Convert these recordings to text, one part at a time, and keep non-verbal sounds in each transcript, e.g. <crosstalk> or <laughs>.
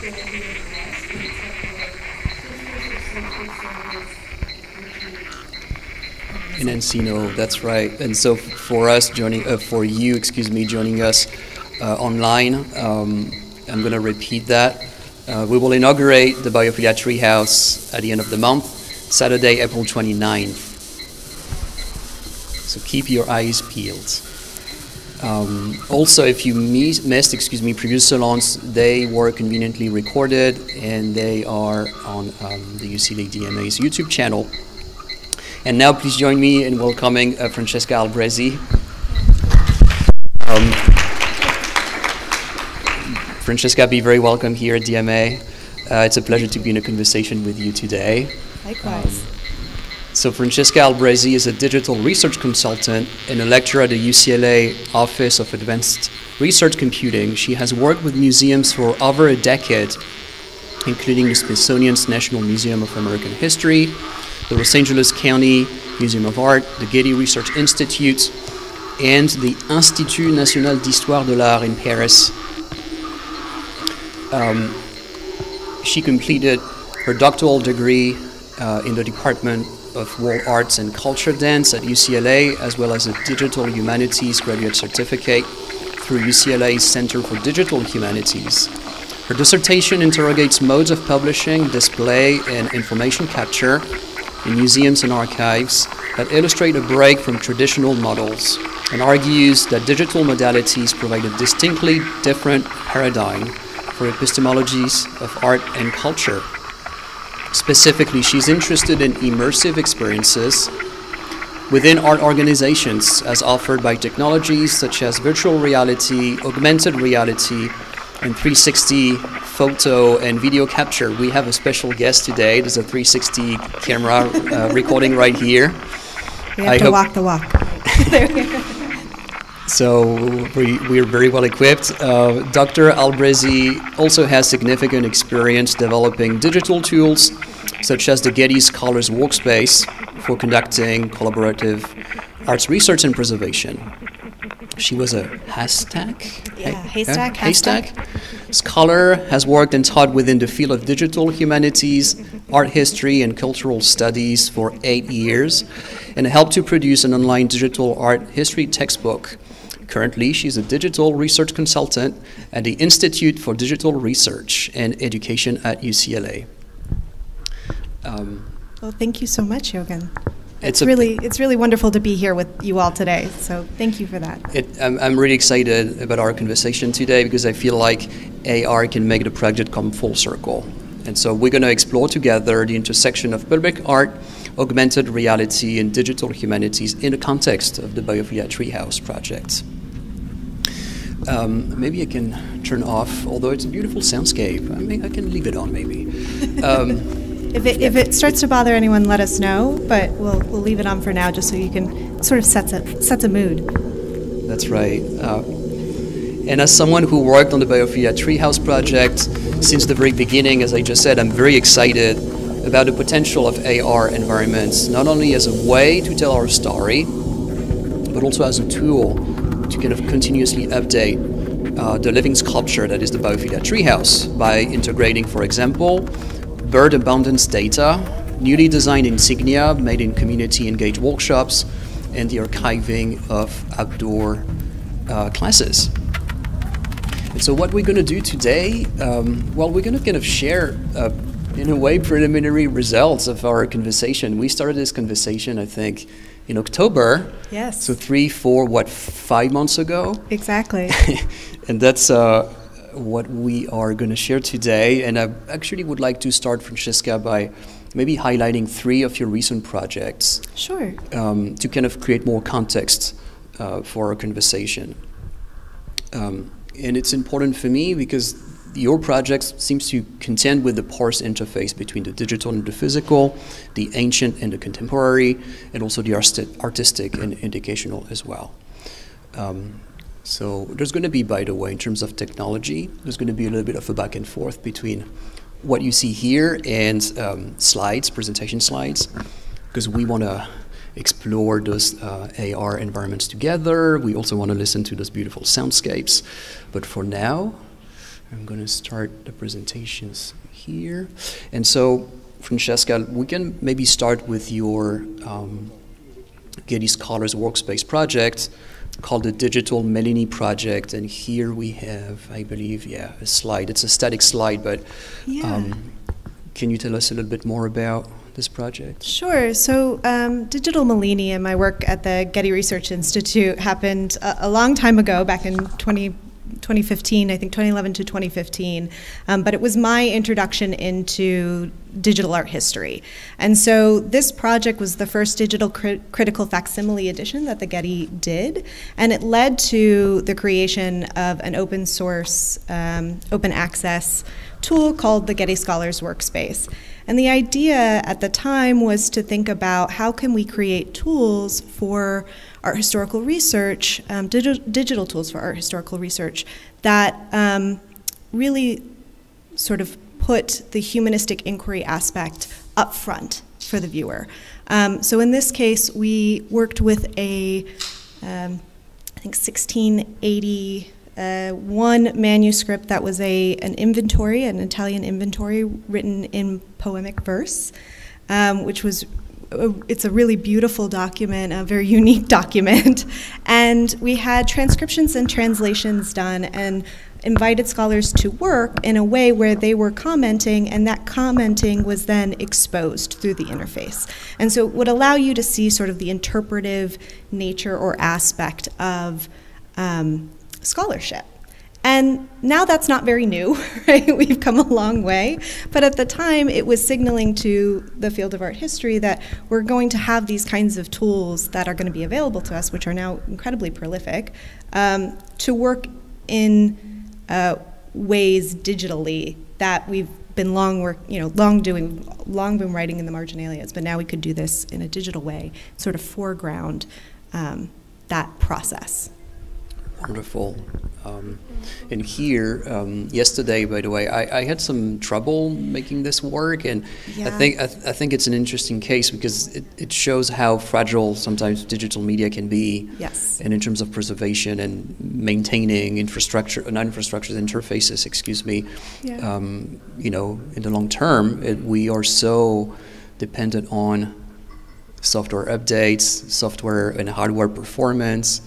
In Encino, that's right. And so for us joining, uh, for you, excuse me, joining us uh, online, um, I'm going to repeat that. Uh, we will inaugurate the Biophilia Treehouse at the end of the month, Saturday, April 29th. So keep your eyes peeled. Um, also, if you missed, excuse me, previous salons, they were conveniently recorded and they are on um, the UCLA DMA's YouTube channel. And now please join me in welcoming uh, Francesca Albrezzi. Um, Francesca, be very welcome here at DMA. Uh, it's a pleasure to be in a conversation with you today. Likewise. So Francesca Albrezzi is a digital research consultant and a lecturer at the UCLA Office of Advanced Research Computing. She has worked with museums for over a decade, including the Smithsonian's National Museum of American History, the Los Angeles County Museum of Art, the Getty Research Institute, and the Institut National d'Histoire de l'Art in Paris. Um, she completed her doctoral degree uh, in the Department of World Arts and Culture Dance at UCLA, as well as a Digital Humanities graduate certificate through UCLA's Center for Digital Humanities. Her dissertation interrogates modes of publishing, display, and information capture in museums and archives that illustrate a break from traditional models and argues that digital modalities provide a distinctly different paradigm for epistemologies of art and culture. Specifically, she's interested in immersive experiences within art organizations as offered by technologies such as virtual reality, augmented reality, and 360 photo and video capture. We have a special guest today. There's a 360 camera uh, recording right here. We have I to walk the walk. <laughs> so we, we are very well equipped. Uh, Dr. Albrezzi also has significant experience developing digital tools such as the Getty Scholars Workspace for conducting collaborative arts research and preservation. She was a HASTAC. Yeah, HASTAC. HASTAC. HASTAC. Scholar has worked and taught within the field of digital humanities, art history, and cultural studies for eight years, and helped to produce an online digital art history textbook. Currently, she's a digital research consultant at the Institute for Digital Research and Education at UCLA. Um, well, thank you so much, Yogan. It's, it's really it's really wonderful to be here with you all today. So thank you for that. It, I'm, I'm really excited about our conversation today because I feel like AR can make the project come full circle. And so we're going to explore together the intersection of public art, augmented reality, and digital humanities in the context of the Biophilia Treehouse project. Um, maybe I can turn off, although it's a beautiful soundscape. I mean, I can leave it on maybe. Um, <laughs> if it, if it starts to bother anyone, let us know, but we'll, we'll leave it on for now just so you can sort of sets a, sets a mood. That's right. Uh, and as someone who worked on the Biophilia Treehouse project since the very beginning, as I just said, I'm very excited about the potential of AR environments, not only as a way to tell our story, but also as a tool to kind of continuously update uh, the living sculpture that is the Biophilia Treehouse by integrating, for example, bird abundance data, newly designed insignia made in community engaged workshops, and the archiving of outdoor uh, classes. And so, what we're going to do today, um, well, we're going to kind of share, uh, in a way, preliminary results of our conversation. We started this conversation, I think, in October. Yes. So, three, four, what, five months ago? Exactly. <laughs> and that's. Uh, what we are going to share today. And I actually would like to start, Francesca, by maybe highlighting three of your recent projects. Sure. Um, to kind of create more context uh, for our conversation. Um, and it's important for me because your project seems to contend with the porous interface between the digital and the physical, the ancient and the contemporary, and also the artistic and educational as well. Um, so there's going to be, by the way, in terms of technology, there's going to be a little bit of a back and forth between what you see here and um, slides, presentation slides, because we want to explore those uh, AR environments together. We also want to listen to those beautiful soundscapes. But for now, I'm going to start the presentations here. And so, Francesca, we can maybe start with your um, Getty Scholars Workspace project called the Digital Mellini Project. And here we have, I believe, yeah, a slide. It's a static slide, but yeah. um, can you tell us a little bit more about this project? Sure. So, um, Digital Mellini, my work at the Getty Research Institute, happened a, a long time ago, back in 20, 2015, I think 2011 to 2015. Um, but it was my introduction into digital art history. And so this project was the first digital cri- critical facsimile edition that the Getty did. And it led to the creation of an open source, um, open access tool called the Getty Scholars Workspace. And the idea at the time was to think about how can we create tools for art historical research, um, digital, digital tools for art historical research that um, really sort of put the humanistic inquiry aspect up front for the viewer. Um, so in this case, we worked with a, um, I think 1680 uh, one manuscript that was a an inventory, an Italian inventory written in poemic verse, um, which was it's a really beautiful document, a very unique <laughs> document, and we had transcriptions and translations done and invited scholars to work in a way where they were commenting and that commenting was then exposed through the interface. And so it would allow you to see sort of the interpretive nature or aspect of um, scholarship. And now that's not very new, <laughs> right? We've come a long way. But at the time, it was signaling to the field of art history that we're going to have these kinds of tools that are going to be available to us, which are now incredibly prolific, um, to work in uh, ways digitally that we've been long work, you know, long doing, long been writing in the marginalias, but now we could do this in a digital way, sort of foreground um, that process. Wonderful. Um, and here, um, yesterday, by the way, I, I, had some trouble making this work, and yeah. I think I, th- I, think it's an interesting case because it, it shows how fragile sometimes digital media can be. Yes. And in terms of preservation and maintaining infrastructure, not infrastructures, interfaces, excuse me. Yeah. Um, you know, in the long term, it, we are so dependent on software updates, software and hardware performance.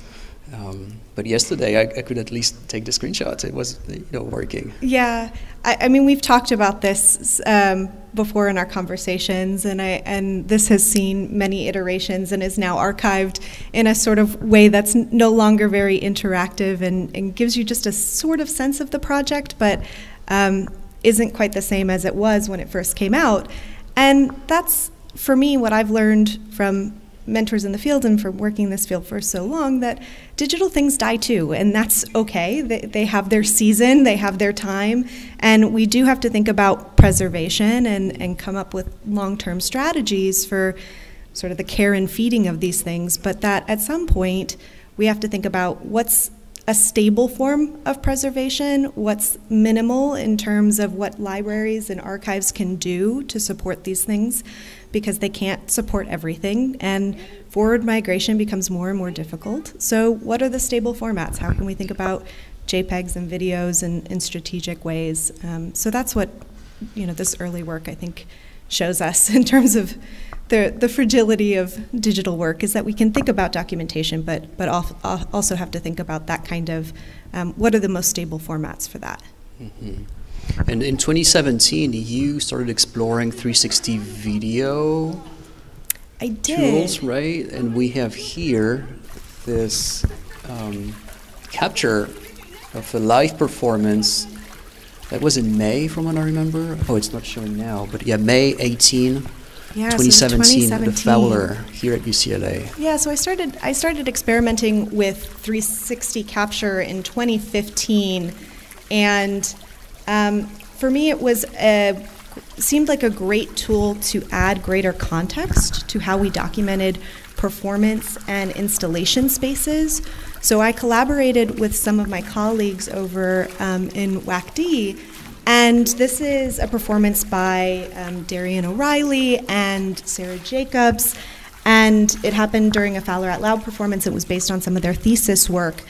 Um, but yesterday I, I, could at least take the screenshots. It was you know working. Yeah, I, I mean we've talked about this um, before in our conversations, and I and this has seen many iterations and is now archived in a sort of way that's no longer very interactive and, and gives you just a sort of sense of the project, but um, isn't quite the same as it was when it first came out. And that's for me what I've learned from mentors in the field and from working this field for so long that digital things die too, and that's okay. They, they have their season, they have their time, and we do have to think about preservation and, and come up with long term strategies for sort of the care and feeding of these things, but that at some point we have to think about what's a stable form of preservation, what's minimal in terms of what libraries and archives can do to support these things, because they can't support everything, and forward migration becomes more and more difficult. So, what are the stable formats? How can we think about JPEGs and videos in, in strategic ways? Um, so, that's what you know this early work I think shows us <laughs> in terms of the, the fragility of digital work is that we can think about documentation, but, but also have to think about that kind of um, what are the most stable formats for that. Mm-hmm. And in 2017, you started exploring 360 video I did. tools, right? And we have here this um, capture of a live performance that was in May, from what I remember. Oh, it's not showing now, but yeah, May 18, yeah, 2017, so the Fowler here at UCLA. Yeah, so I started I started experimenting with 360 capture in 2015, and um, for me it was a seemed like a great tool to add greater context to how we documented performance and installation spaces. So I collaborated with some of my colleagues over um, in WACD and this is a performance by um, Darian O'Reilly and Sarah Jacobs. And it happened during a Fowler Out Loud performance. It was based on some of their thesis work.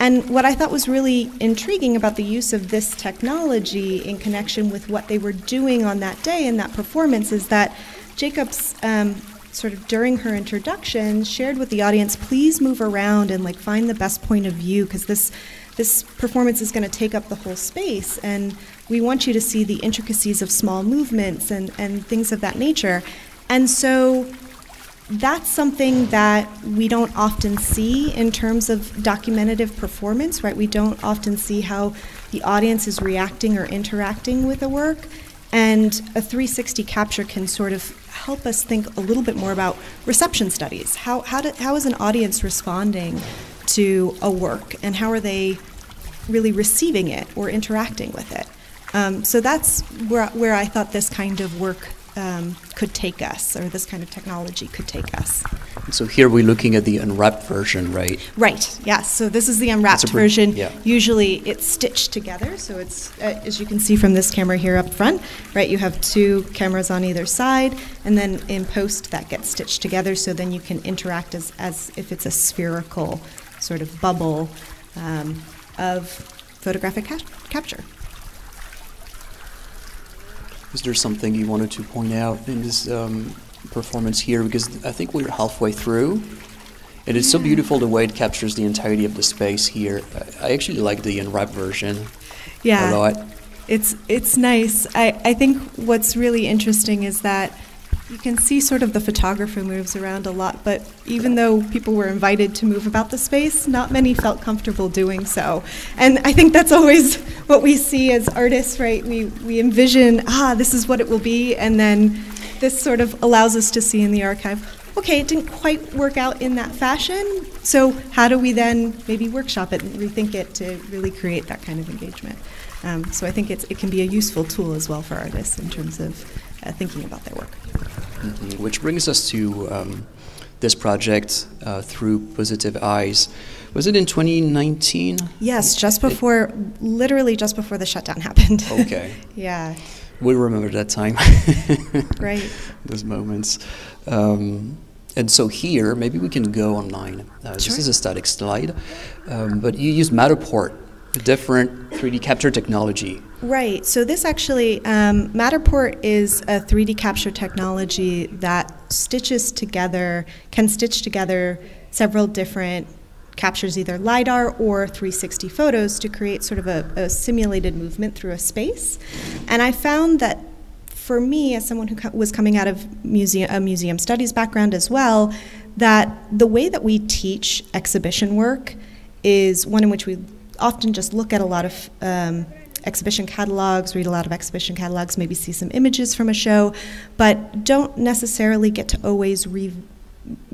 And what I thought was really intriguing about the use of this technology in connection with what they were doing on that day in that performance is that Jacobs, um, sort of during her introduction, shared with the audience, please move around and like find the best point of view because this this performance is going to take up the whole space and we want you to see the intricacies of small movements and, and things of that nature. And so that's something that we don't often see in terms of documentative performance, right? We don't often see how the audience is reacting or interacting with a work. And a 360 capture can sort of help us think a little bit more about reception studies. How, how, do, how is an audience responding to a work, and how are they really receiving it or interacting with it? Um, so that's where, where I thought this kind of work um, could take us, or this kind of technology could take us. So here we're looking at the unwrapped version, right? Right. Yes. So this is the unwrapped version. yeah. Usually it's stitched together. So it's uh, as you can see from this camera here up front, right? You have two cameras on either side, and then in post that gets stitched together. So then you can interact as as if it's a spherical sort of bubble um, of photographic ca- capture. Is there something you wanted to point out in this um, performance here? Because I think we're halfway through, and it's so beautiful the way it captures the entirety of the space here. I I actually like the unwrapped version Yeah. a lot. It's it's nice. I, I think what's really interesting is that you can see sort of the photographer moves around a lot, but even though people were invited to move about the space, not many felt comfortable doing so. And I think that's always <laughs> what we see as artists, right? We we envision, ah, this is what it will be, and then this sort of allows us to see in the archive, okay, it didn't quite work out in that fashion. So how do we then maybe workshop it and rethink it to really create that kind of engagement? Um, so I think it's, it can be a useful tool as well for artists in terms of uh, thinking about their work. Mhm. Which brings us to um, this project uh, through Positive Eyes. Was it in 2019? Yes, just before, literally just before the shutdown <laughs> happened. Okay. <laughs> yeah, We remember that time. <laughs> right. Those moments. Um, and so here, maybe we can go online. Uh, This is a static slide, um, but you use Matterport, different 3D capture technology. Right. So this actually, um, Matterport is a 3D capture technology that stitches together, can stitch together several different captures, either lidar or 360 photos, to create sort of a, a simulated movement through a space. And I found that for me, as someone who co- was coming out of museum, a museum studies background as well, that the way that we teach exhibition work is one in which we often just look at a lot of um, exhibition catalogs, read a lot of exhibition catalogs, maybe see some images from a show, but don't necessarily get to always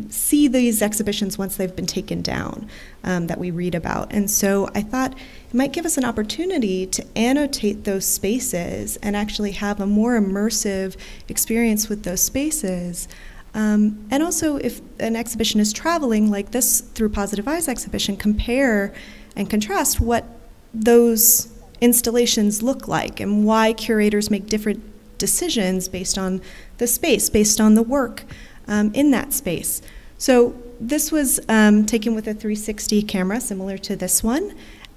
see these exhibitions once they've been taken down um, that we read about. And so I thought it might give us an opportunity to annotate those spaces and actually have a more immersive experience with those spaces. Um, and also, if an exhibition is traveling like this through Positive Eyes exhibition, compare and contrast what those installations look like and why curators make different decisions based on the space, based on the work um, in that space. So this was um, taken with a 360 camera, similar to this one,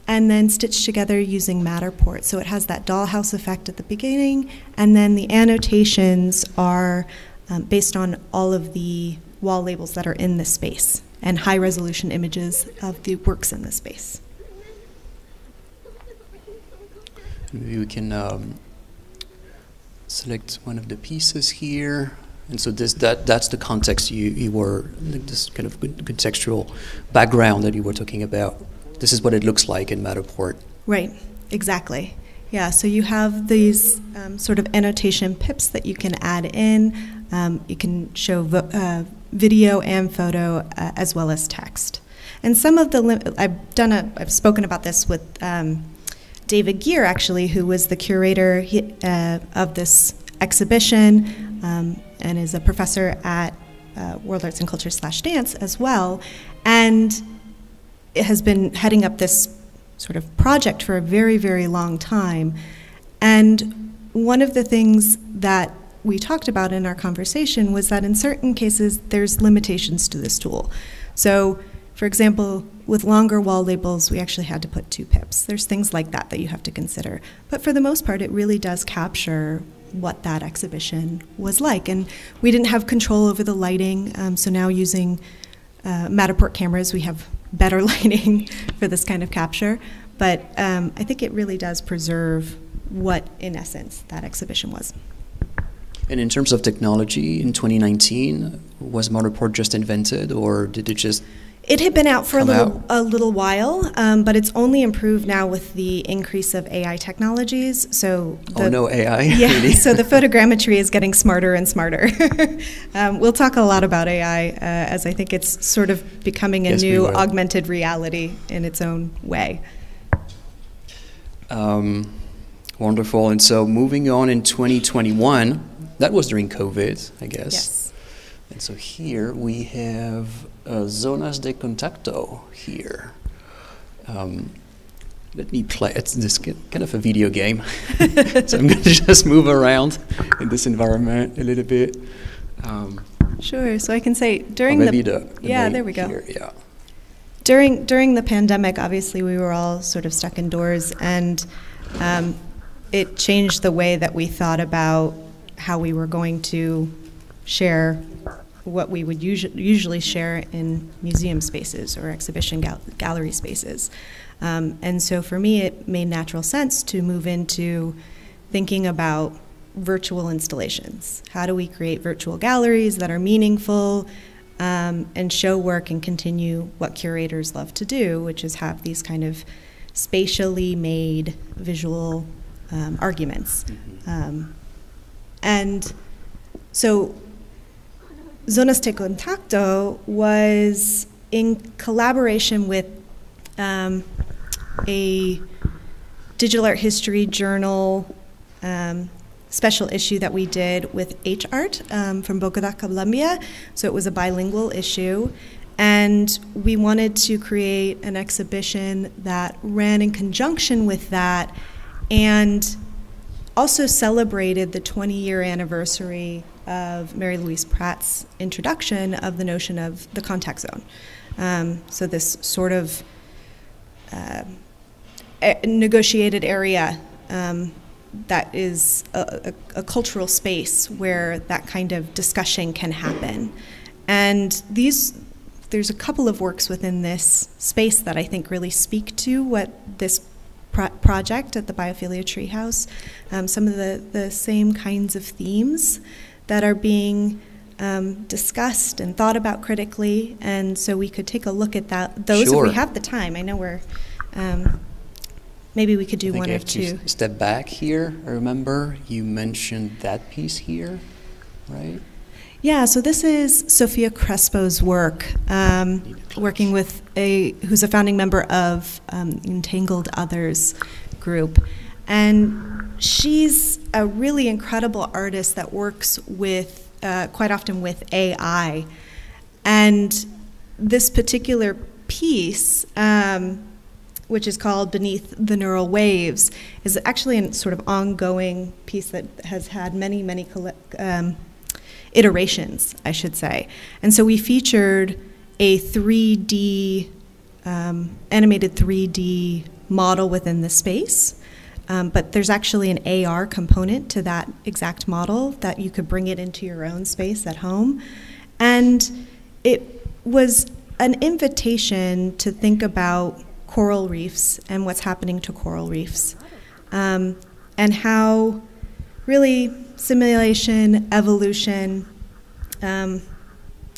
and then stitched together using Matterport. So it has that dollhouse effect at the beginning, and then the annotations are um, based on all of the wall labels that are in the space and high resolution images of the works in the space. Maybe we can um, select one of the pieces here. And so this that that's the context you, you were this kind of contextual background that you were talking about. This is what it looks like in Matterport. Right, exactly. Yeah, so you have these um, sort of annotation pips that you can add in. Um, you can show uh, video and photo uh, as well as text. And some of the I've done a I've spoken about this with um, David Gere actually, who was the curator uh, of this exhibition um, and is a professor at uh, World Arts and Culture slash Dance as well, and it has been heading up this sort of project for a very, very long time. And one of the things that we talked about in our conversation was that in certain cases, there's limitations to this tool. So, For example, with longer wall labels, we actually had to put two pips. There's things like that that you have to consider. But for the most part, it really does capture what that exhibition was like. And we didn't have control over the lighting, um, so now using uh, Matterport cameras, we have better <laughs> lighting for this kind of capture. But um, I think it really does preserve what, in essence, that exhibition was. And in terms of technology, in 2019, was Matterport just invented, or did it just it had been out for a little, a little while, um, but it's only improved now with the increase of AI technologies. So oh, the, oh no, AI. <laughs> Yeah. <laughs> really? so the photogrammetry is getting smarter and smarter. <laughs> um, we'll talk a lot about AI uh, as I think it's sort of becoming a yes, new augmented reality in its own way. Um, wonderful. And so moving on in 2021, that was during COVID, I guess. Yes. And so here we have zonas de contacto here. Um, let me play. It's this kind of a video game, <laughs> so I'm going <laughs> to just move around in this environment a little bit. Um, sure. So I can say during the, the, yeah, there we go. Here, yeah. During during the pandemic, obviously we were all sort of stuck indoors, and um, it changed the way that we thought about how we were going to share what we would usually, usually share in museum spaces or exhibition gal gallery spaces. Um, and so for me, it made natural sense to move into thinking about virtual installations. How do we create virtual galleries that are meaningful um, and show work and continue what curators love to do, which is have these kind of spatially made visual um, arguments. Mm-hmm. Um, and so Zonas de Contacto was in collaboration with um, a digital art history journal um, special issue that we did with H Art um, from Bogota, Colombia. So it was a bilingual issue. And we wanted to create an exhibition that ran in conjunction with that and also celebrated the 20 year anniversary of Mary Louise Pratt's introduction of the notion of the contact zone. Um, so, this sort of uh, negotiated area um, that is a, a, a, cultural space where that kind of discussion can happen. And these, there's a couple of works within this space that I think really speak to what this pro project at the Biophilia Treehouse, um, some of the, the same kinds of themes that are being um, discussed and thought about critically, and so we could take a look at that. Those, sure. if we have the time. I know we're. Um, maybe we could do one or two. Step back here. I remember you mentioned that piece here, right? Yeah. So this is Sofia Crespo's work, um, working with a who's a founding member of um, Entangled Others group, and she's a really incredible artist that works with uh, quite often with AI, and this particular piece. Um, which is called Beneath the Neural Waves, is actually a sort of ongoing piece that has had many, many um, iterations, I should say. And so we featured a 3D, um, animated 3D model within the space um, but there's actually an AR component to that exact model that you could bring it into your own space at home. And it was an invitation to think about coral reefs and what's happening to coral reefs um, and how really simulation, evolution, um,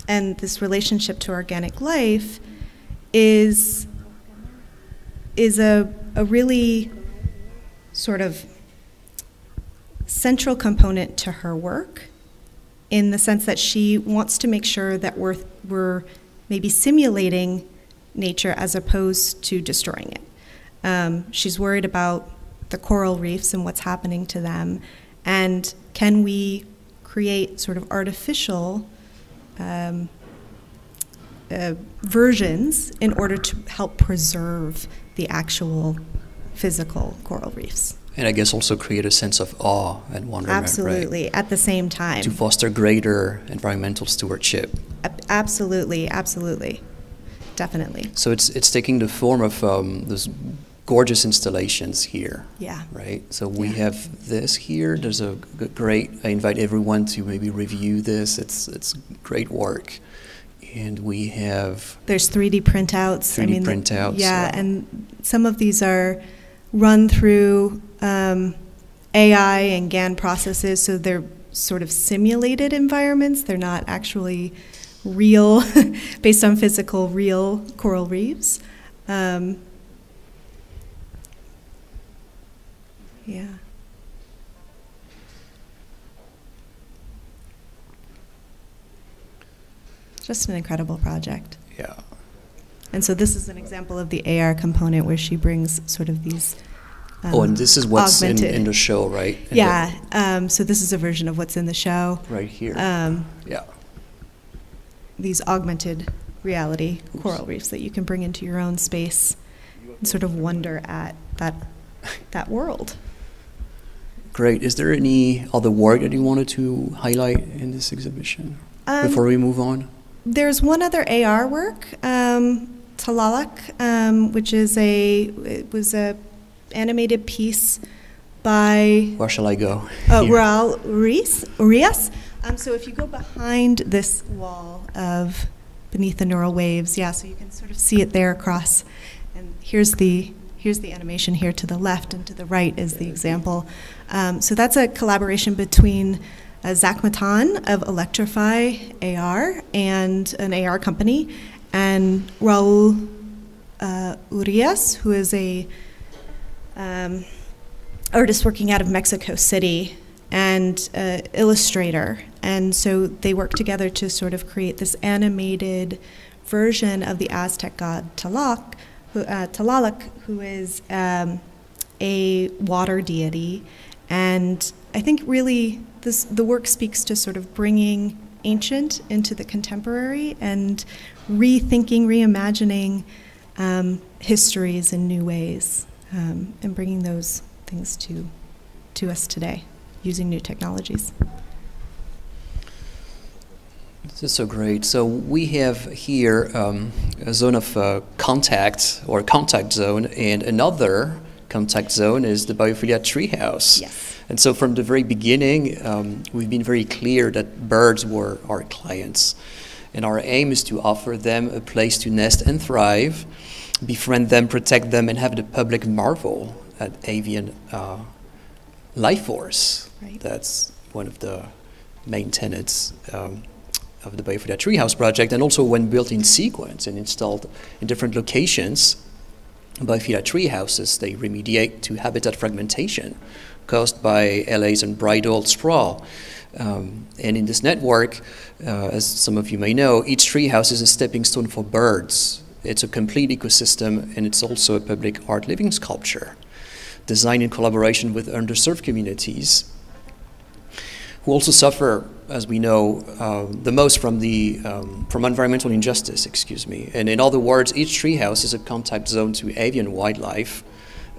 and this relationship to organic life is is a, a really sort of central component to her work in the sense that she wants to make sure that we're, we're maybe simulating nature as opposed to destroying it. Um, she's worried about the coral reefs and what's happening to them, and can we create sort of artificial um, uh, versions in order to help preserve the actual physical coral reefs. And I guess also create a sense of awe and wonderment. Absolutely, right? at the same time. To foster greater environmental stewardship. Absolutely, absolutely. definitely. So it's it's taking the form of um, those gorgeous installations here. Yeah. Right. So we Yeah. have this here. There's a great. I invite everyone to maybe review this. It's it's great work, and we have There's 3D printouts. 3D printouts, Yeah, yeah. and some of these are run through um, AI and GAN processes, so they're sort of simulated environments. They're not actually real, <laughs> based on physical, real coral reefs. Um, yeah. Just an incredible project. And so this is an example of the AR component where she brings sort of these. Um, oh, and this is what's in, in the show, right? In the- yeah. Um, so this is a version of what's in the show. right here. Um, yeah. these augmented reality coral reefs that you can bring into your own space and sort of wonder at that that world. Great. Is there any other work that you wanted to highlight in this exhibition Um, before we move on? There's one other AR work, um, Tlaloc, um, which is a it was a animated piece by Where shall I go? uh. <laughs> Raul. Urias. Um, so if you go behind this wall of beneath the neural waves, yeah, so you can sort of see it there across. And here's the here's the animation here to the left, and to the right is the example. Um, so that's a collaboration between uh, Zach Matan of Electrify AR and an AR company, and Raul uh, Urias, who is a um, artist working out of Mexico City and uh, illustrator. And so they work together to sort of create this animated version of the Aztec god Tlaloc, who, uh, Tlaloc, who is um, a water deity. And I think really this, the work speaks to sort of bringing ancient into the contemporary and rethinking, reimagining um, histories in new ways um, and bringing those things to, to us today using new technologies. This is so great. So we have here um, a zone of uh, contact or contact zone, and another contact zone is the biophilia treehouse. Yes. And so from the very beginning, um, we've been very clear that birds were our clients, and our aim is to offer them a place to nest and thrive, befriend them, protect them, and have the public marvel at avian uh, life force. Right. That's one of the main tenets um, of the Biophilia Treehouse project, and also when built in sequence and installed in different locations, Biophilia treehouses they remediate to habitat fragmentation caused by LA's unbridled sprawl. Um, and in this network, uh, as some of you may know, each treehouse is a stepping stone for birds. It's a complete ecosystem, and it's also a public art living sculpture designed in collaboration with underserved communities who also suffer, as we know, uh, the most from the um, from environmental injustice. Excuse me. And in other words, each treehouse is a contact zone to avian wildlife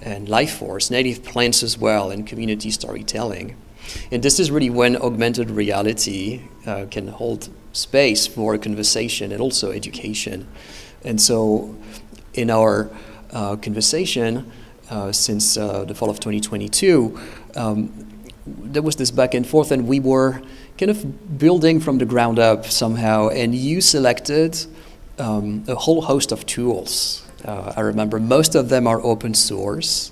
and life force, native plants as well, and community storytelling. And this is really when augmented reality uh, can hold space for conversation and also education. And so, in our uh, conversation uh, since uh, the fall of 2022, um, there was this back and forth, and we were kind of building from the ground up somehow. And you selected um, a whole host of tools. Uh, I remember most of them are open source.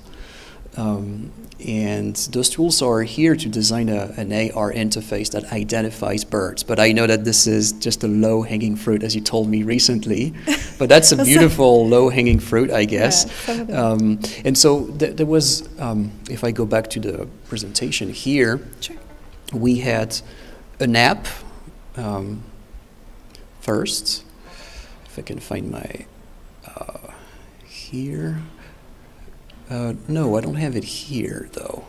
Um, and those tools are here to design a, an AR interface that identifies birds. But I know that this is just a low hanging fruit, as you told me recently. <laughs> But that's a beautiful low hanging fruit, I guess. Yeah, some of them. Um, and so th- there was, um, if I go back to the presentation here, Sure. we had an app um, first. If I can find my uh, here. Uh, no, I don't have it here though.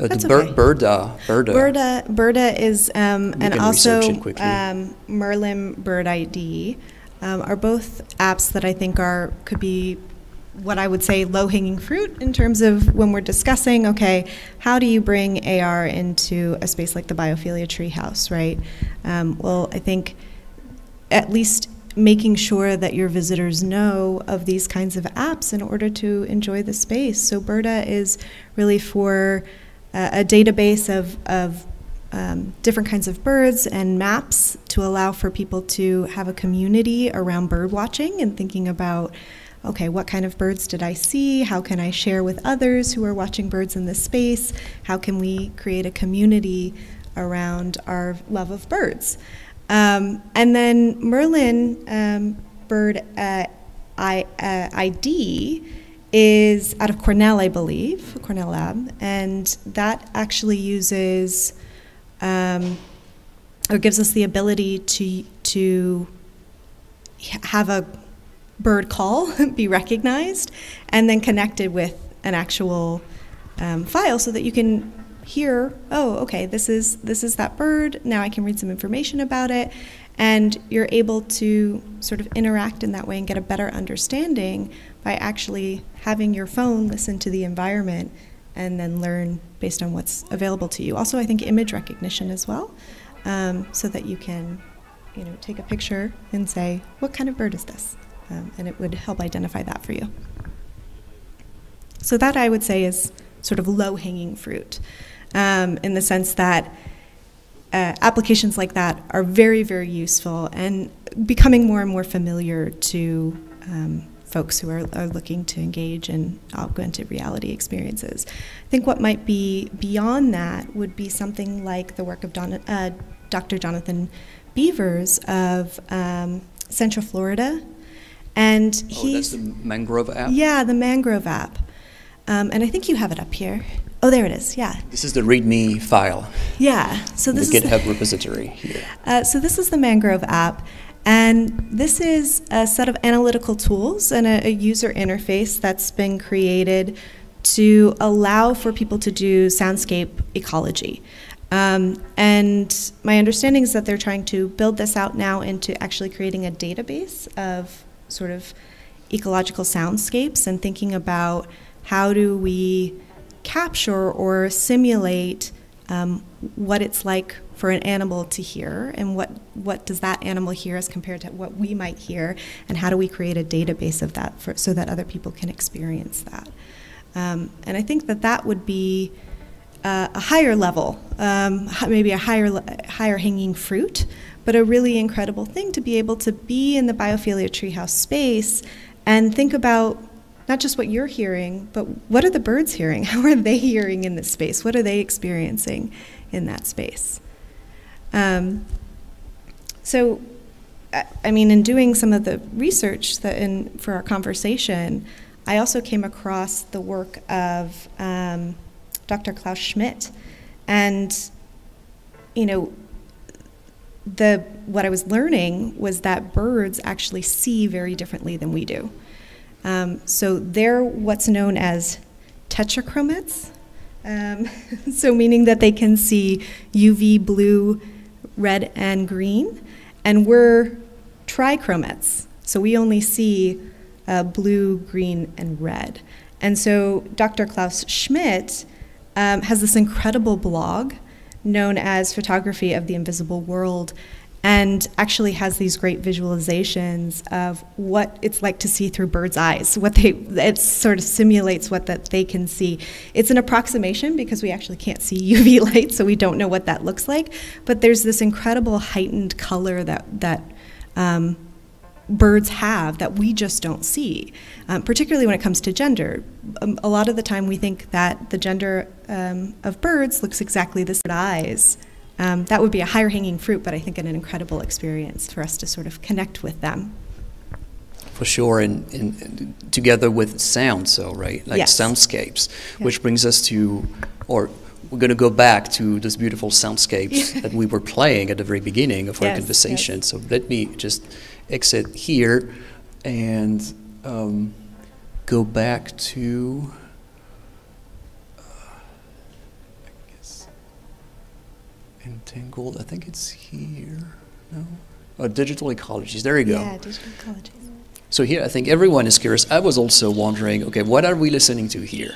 Uh, That's the Bir- okay. Birda, Birda. Berta, Birda is, um, and also research it quickly. um, Merlin Bird ID um, are both apps that I think are could be what I would say low hanging fruit in terms of when we're discussing, okay, how do you bring AR into a space like the Biophilia Treehouse, right? Um, well, I think at least making sure that your visitors know of these kinds of apps in order to enjoy the space. So Birda is really for uh, a database of, of um, different kinds of birds and maps to allow for people to have a community around bird watching and thinking about okay, what kind of birds did I see? How can I share with others who are watching birds in this space? How can we create a community around our love of birds? Um, and then Merlin um, Bird uh, I, uh, ID is out of Cornell, I believe, Cornell Lab, and that actually uses um, or gives us the ability to to have a bird call <laughs> be recognized and then connected with an actual um, file so that you can hear oh okay this is this is that bird now i can read some information about it. And you're able to sort of interact in that way and get a better understanding by actually having your phone listen to the environment and then learn based on what's available to you. Also i think image recognition as well um, so that you can you know take a picture and say what kind of bird is this? Um, and it would help identify that for you. So, that I would say is sort of low hanging fruit um, in the sense that uh, applications like that are very, very useful and becoming more and more familiar to um, folks who are, are, looking to engage in augmented reality experiences. I think what might be beyond that would be something like the work of Don, uh, Dr. Jonathan Beavers of um, Central Florida and oh, he's the mangrove app. Yeah, the mangrove app. Um, and I think you have it up here. Oh, there it is. Yeah. This is the README file. Yeah. So this the is GitHub the, repository here. Uh, so this is the mangrove app. And this is a set of analytical tools and a, a, user interface that's been created to allow for people to do soundscape ecology. Um, and my understanding is that they're trying to build this out now into actually creating a database of sort of ecological soundscapes and thinking about how do we capture or simulate um, what it's like for an animal to hear and what, what does that animal hear as compared to what we might hear? And how do we create a database of that for, so that other people can experience that? Um, and i think that that would be uh, a higher level um, maybe a higher, higher hanging fruit but a really incredible thing to be able to be in the biophilia treehouse space and think about not just what you're hearing, but what are the birds hearing? <laughs> How are they hearing in this space? What are they experiencing in that space? Um, so, I mean, in doing some of the research that in, for our conversation, I also came across the work of um, Dr. Klaus Schmitt. And, you know, the what I was learning was that birds actually see very differently than we do. Um, so they're what's known as tetrachromats. Um, <laughs> so meaning that they can see UV blue, red, and green, and we're trichromats. So we only see uh, blue, green, and red. And so Dr. Klaus Schmitt um, has this incredible blog known as Photography of the Invisible World and actually has these great visualizations of what it's like to see through birds' eyes. What they it sort of simulates what that they can see. It's an approximation because we actually can't see <laughs> UV light, so we don't know what that looks like. But there's this incredible heightened color that that um, birds have that we just don't see, um, particularly when it comes to gender. Um, a lot of the time we think that the gender um, of birds looks exactly the same eyes. Um, that would be a higher hanging fruit, but I think an incredible experience for us to sort of connect with them. For sure, and, and together with sound, so right, like yes. soundscapes, yeah. which brings us to, or we're going to go back to those beautiful soundscapes <laughs> that we were playing at the very beginning of our yes, conversation. Yes. So let me just exit here and um, go back to. Entangled. I think it's here. No. Oh, digital ecologies. There you go. Yeah, digital ecologies. So here, I think everyone is curious. I was also wondering, okay, what are we listening to here?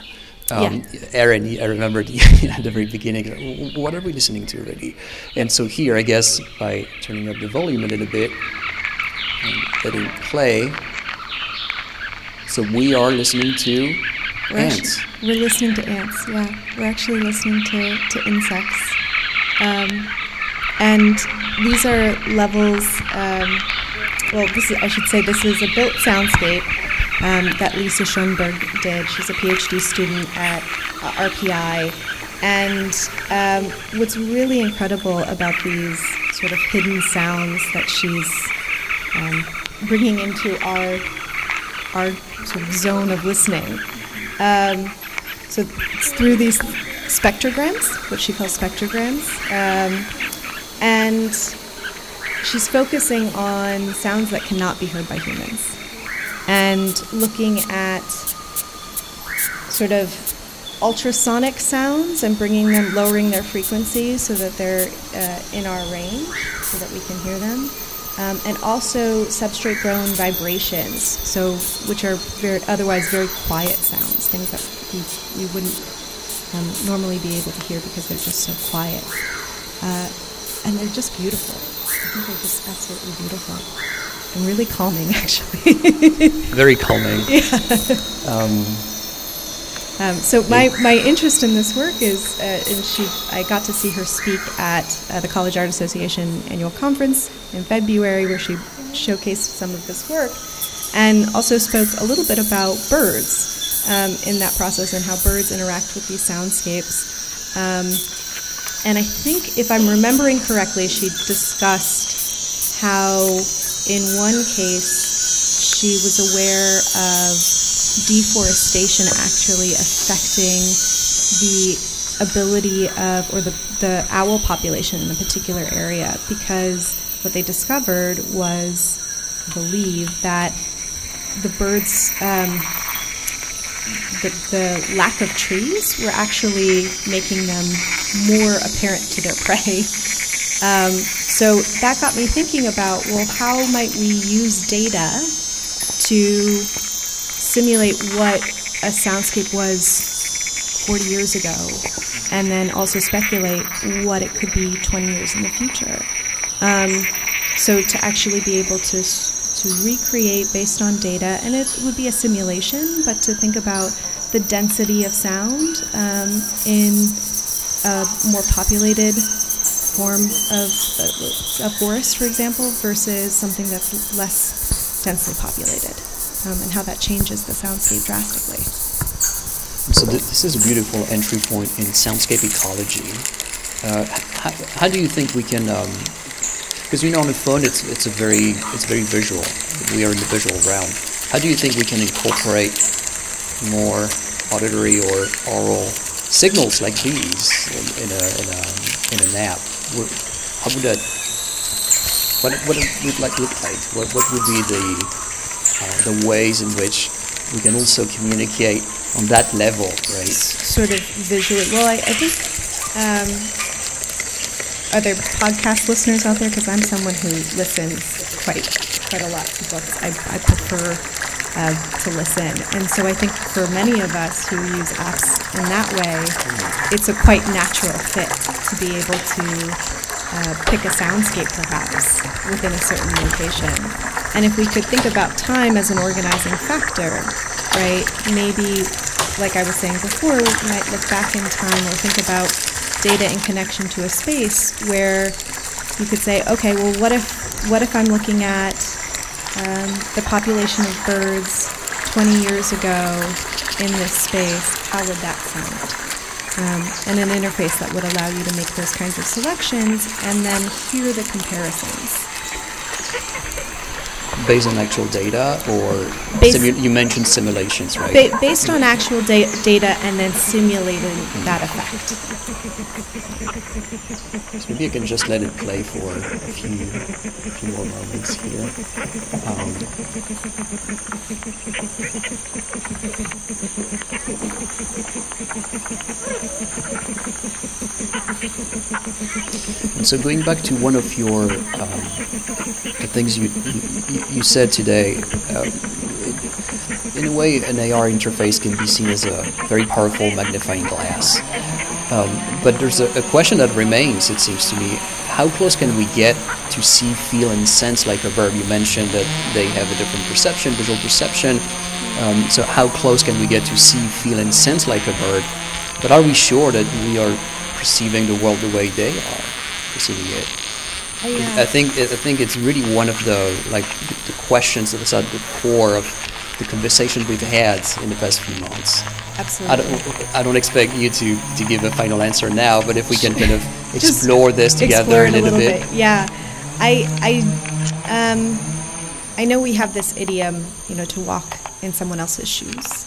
Um, yeah. Aaron, I remember <laughs> at the very beginning, what are we listening to already? And so here, I guess, by turning up the volume a little bit, and letting play. So we are listening to We're ants. Actually, we're listening to ants, yeah. We're actually listening to, to insects. Um, and these are levels, um, well, this is, I should say this is a built soundscape um, that Lisa Schoenberg did. She's a PhD student at uh, RPI. And um, what's really incredible about these sort of hidden sounds that she's um, bringing into our our sort of zone of listening. Um, so it's through these spectrograms, what she calls spectrograms, um, and she's focusing on sounds that cannot be heard by humans, and looking at sort of ultrasonic sounds and bringing them, lowering their frequency so that they're uh, in our range, so that we can hear them. Um, and also substrate borne vibrations, so which are very, otherwise very quiet sounds, things that we, we wouldn't um, normally be able to hear because they're just so quiet. Uh, and they're just beautiful. I think they're just absolutely beautiful and really calming, <laughs> actually. Very calming. <laughs> Um, um, so my, my interest in this work is, uh, and she, I got to see her speak at uh, the College Art Association annual conference in February, where she showcased some of this work, and also spoke a little bit about birds um, in that process and how birds interact with these soundscapes. Um, and I think, if I'm remembering correctly, she discussed how, in one case, she was aware of deforestation actually affecting the ability of, or the, the owl population in a particular area because what they discovered was, I believe, that the birds, um, the, the lack of trees were actually making them more apparent to their <laughs> prey. Um, so that got me thinking about well, how might we use data to simulate what a soundscape was 40 years ago, and then also speculate what it could be 20 years in the future. Um, so to actually be able to to recreate based on data, and it would be a simulation, but to think about the density of sound um, in a more populated form of a forest, for example, versus something that's less densely populated, um, and how that changes the soundscape drastically. So th- this is a beautiful entry point in soundscape ecology. Uh, how, how do you think we can? Because you know, on the phone, it's it's a very it's very visual. We are in the visual realm. How do you think we can incorporate more auditory or oral signals like these in, in a in a in an app? How would that? What what would like look like? What what would be the uh, the ways in which we can also communicate on that level, right? Sort of visually. Well, I, I think. Um, are there podcast listeners out there? Because I'm someone who listens quite quite a lot to books. I, I prefer uh, to listen, and so I think for many of us who use apps in that way, it's a quite natural fit to be able to uh, pick a soundscape perhaps within a certain location. And if we could think about time as an organizing factor, right? Maybe, like I was saying before, we might look back in time or think about data in connection to a space where you could say, okay, well, what if what if I'm looking at um, the population of birds 20 years ago in this space? How would that sound? Um, and an interface that would allow you to make those kinds of selections and then hear the comparisons. Based on actual data, or Based- you mentioned simulations, right? Ba- based on actual da- data and then simulating that effect. So maybe I can just let it play for a few, a few more moments here. Um, and so going back to one of your um, the things you, you you said today, uh, in a way, an AR interface can be seen as a very powerful magnifying glass. Um, but there's a, a question that remains, it seems to me. how close can we get to see, feel, and sense like a bird? You mentioned that they have a different perception, visual perception. Um, so how close can we get to see, feel, and sense like a bird? But are we sure that we are perceiving the world the way they are perceiving it? I think I think it's really one of the like the questions that is at the core of the conversation we've had in the past few months. Absolutely. I don't, I don't expect you to, to give a final answer now, but if we can kind of <laughs> explore this together explore a little, bit. Yeah, I I um, I know we have this idiom, you know, to walk in someone else's shoes,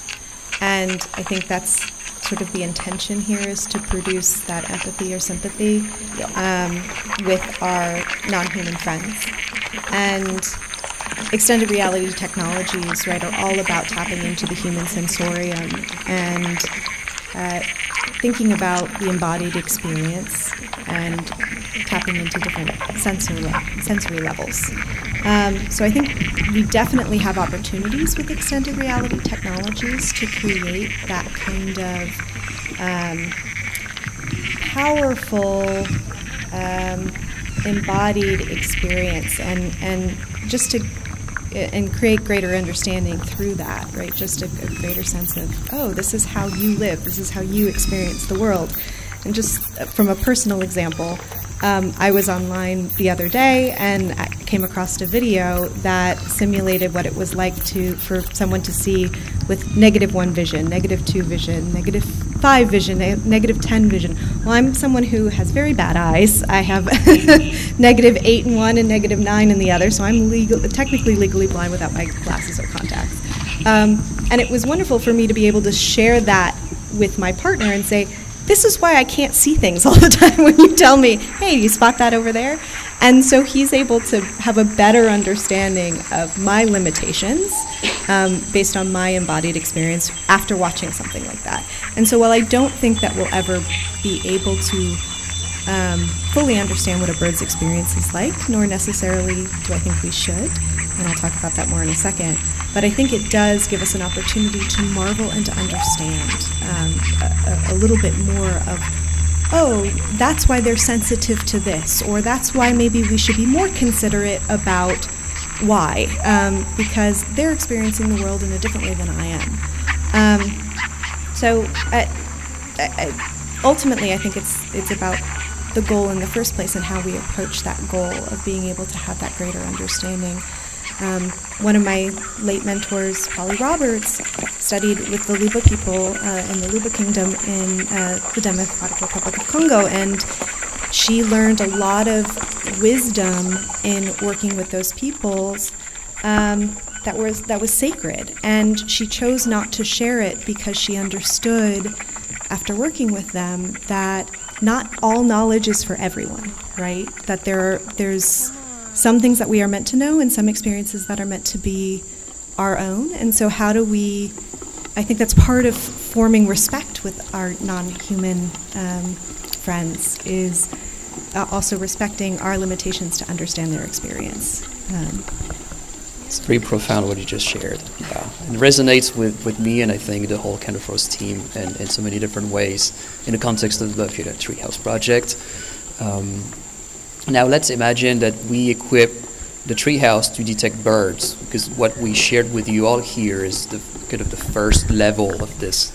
and I think that's sort of the intention here is to produce that empathy or sympathy um, with our non-human friends, and extended reality technologies, right, are all about tapping into the human sensorium and uh, thinking about the embodied experience and tapping into different sensory, sensory levels. Um, so I think we definitely have opportunities with extended reality technologies to create that kind of um, powerful, um, embodied experience and, and just to and create greater understanding through that, right? Just a, a, greater sense of, oh, this is how you live, this is how you experience the world. And just from a personal example, um, I was online the other day and I came across a video that simulated what it was like to for someone to see with negative one vision, negative two vision, negative five vision, negative ten vision. Well, I'm someone who has very bad eyes. I have <laughs> negative eight in one and negative nine in the other, so I'm legal, technically legally blind without my glasses or contacts. Um, and it was wonderful for me to be able to share that with my partner and say, this is why I can't see things <laughs> all the time when you tell me, hey, you spot that over there? And so he's able to have a better understanding of my limitations um, based on my embodied experience after watching something like that. And so while I don't think that we'll ever be able to um, fully understand what a bird's experience is like, nor necessarily do I think we should, and I'll talk about that more in a second. But I think it does give us an opportunity to marvel and to understand um, a, a, little bit more of, oh, that's why they're sensitive to this, or that's why maybe we should be more considerate about why, um, because they're experiencing the world in a different way than I am. Um, so uh, I, ultimately, I think it's it's about the goal in the first place and how we approach that goal of being able to have that greater understanding. Um, one of my late mentors, Polly Roberts, studied with the Luba people uh, in the Luba Kingdom in uh, the Democratic Republic of Congo, and she learned a lot of wisdom in working with those peoples um, that was that was sacred, and she chose not to share it because she understood, after working with them, that not all knowledge is for everyone, right? That there are, there's some things that we are meant to know and some experiences that are meant to be our own. And so, how do we? I think that's part of forming respect with our non-human um, friends is uh, also respecting our limitations to understand their experience. Um, it's pretty profound what you just shared. Yeah. It resonates with, with me and I think the whole Counterforce team in, in so many different ways in the context of the Future Treehouse Project. Um, now let's imagine that we equip the treehouse to detect birds, because what we shared with you all here is the kind of the first level of this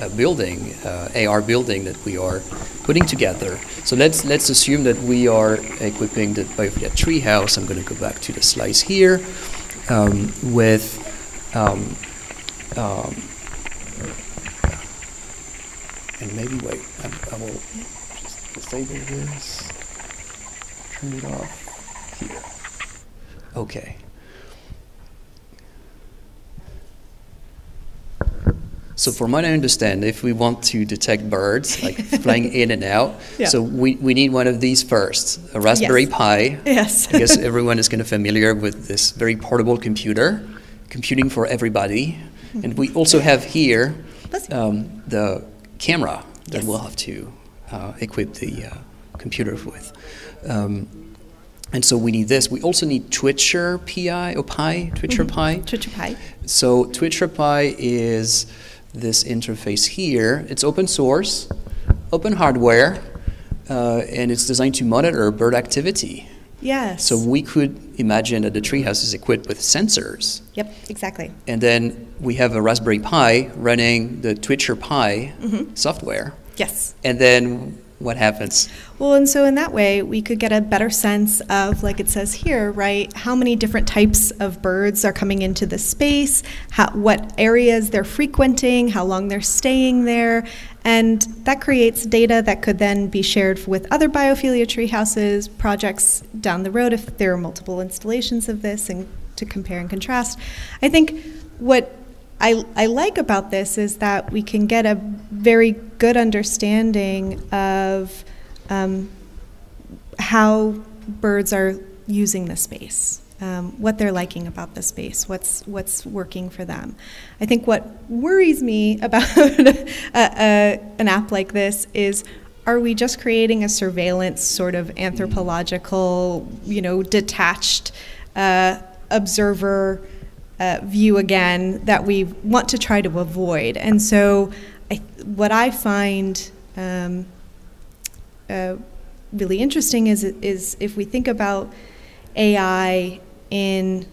uh, building, uh, AR building that we are putting together. So let's let's assume that we are equipping the Biophilia treehouse. I'm going to go back to the slides here um, with. Um, um, and maybe wait, I, I will just disable this turn it off here. Okay. So from what I understand, if we want to detect birds, like <laughs> flying in and out, yeah. so we, we need one of these first, a Raspberry yes. Pi. Yes. I guess <laughs> everyone is kind of familiar with this very portable computer, computing for everybody. Mm-hmm. And we also have here um, the camera that yes. we'll have to uh, equip the uh, computer with. Um, and so we need this. We also need Twitcher PI or Pi, Twitcher mm-hmm. Pi. Twitcher Pi. So Twitcher Pi is this interface here. It's open source, open hardware, uh, and it's designed to monitor bird activity. Yes. So we could imagine that the treehouse is equipped with sensors. Yep, exactly. And then we have a Raspberry Pi running the Twitcher Pi Mm-hmm. software. Yes. And then what happens? Well, and so in that way, we could get a better sense of, like it says here, right, how many different types of birds are coming into the space, how, what areas they're frequenting, how long they're staying there. And that creates data that could then be shared with other biophilia treehouses projects down the road if there are multiple installations of this and to compare and contrast. I think what I, I like about this is that we can get a very good understanding of um, how birds are using the space, um, what they're liking about the space, what's what's working for them. I think what worries me <laughs> about a, a, an app like this is. Are we just creating a surveillance sort of anthropological, you know, detached uh, observer uh, view again that we want to try to avoid. And so, I, what I find um, uh, really interesting is is if we think about AI in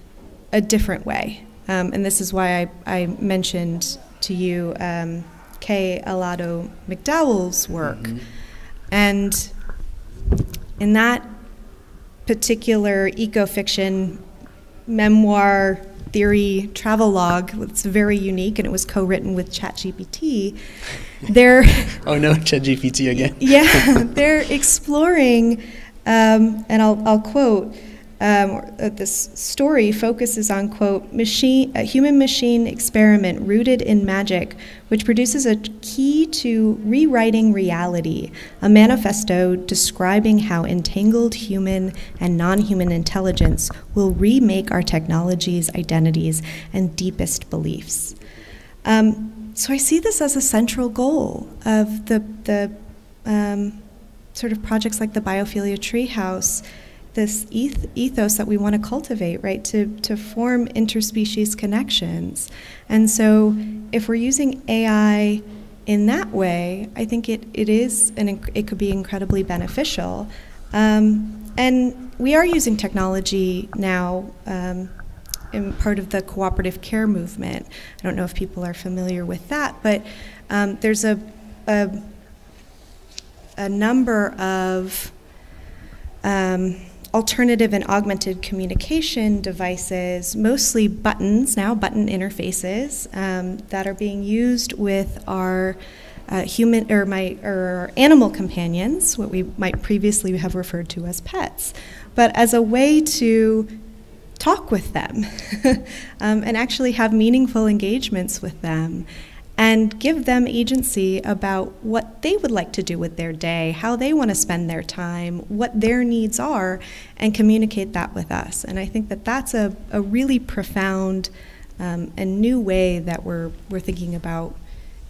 a different way, um, and this is why I, I mentioned to you um, Kay Alado McDowell's work, Mhm. and in that particular eco-fiction memoir theory travelogue it's very unique and it was co-written with chatgpt they're <laughs> Oh no, ChatGPT again. yeah <laughs> they're exploring um, and I'll, I'll quote um, uh, this story focuses on quote machine a human machine experiment rooted in magic which produces a key to rewriting reality a manifesto describing how entangled human and non-human intelligence will remake our technologies identities and deepest beliefs. Um, so I see this as a central goal of the, the um, sort of projects like the Biophilia Treehouse, this eth- ethos that we want to cultivate, right, to, to form interspecies connections. And so if we're using AI in that way, I think it, it is, and it could be incredibly beneficial. Um, and we are using technology now um, in part of the cooperative care movement. I don't know if people are familiar with that, but um, there's a, a, a number of um, alternative and augmented communication devices, mostly buttons now, button interfaces, um, that are being used with our uh, human or my or animal companions, what we might previously have referred to as pets, but as a way to talk with them <laughs> um, and actually have meaningful engagements with them and give them agency about what they would like to do with their day, how they want to spend their time, what their needs are, and communicate that with us. And I think that that's a, a really profound um, and new way that we're, we're thinking about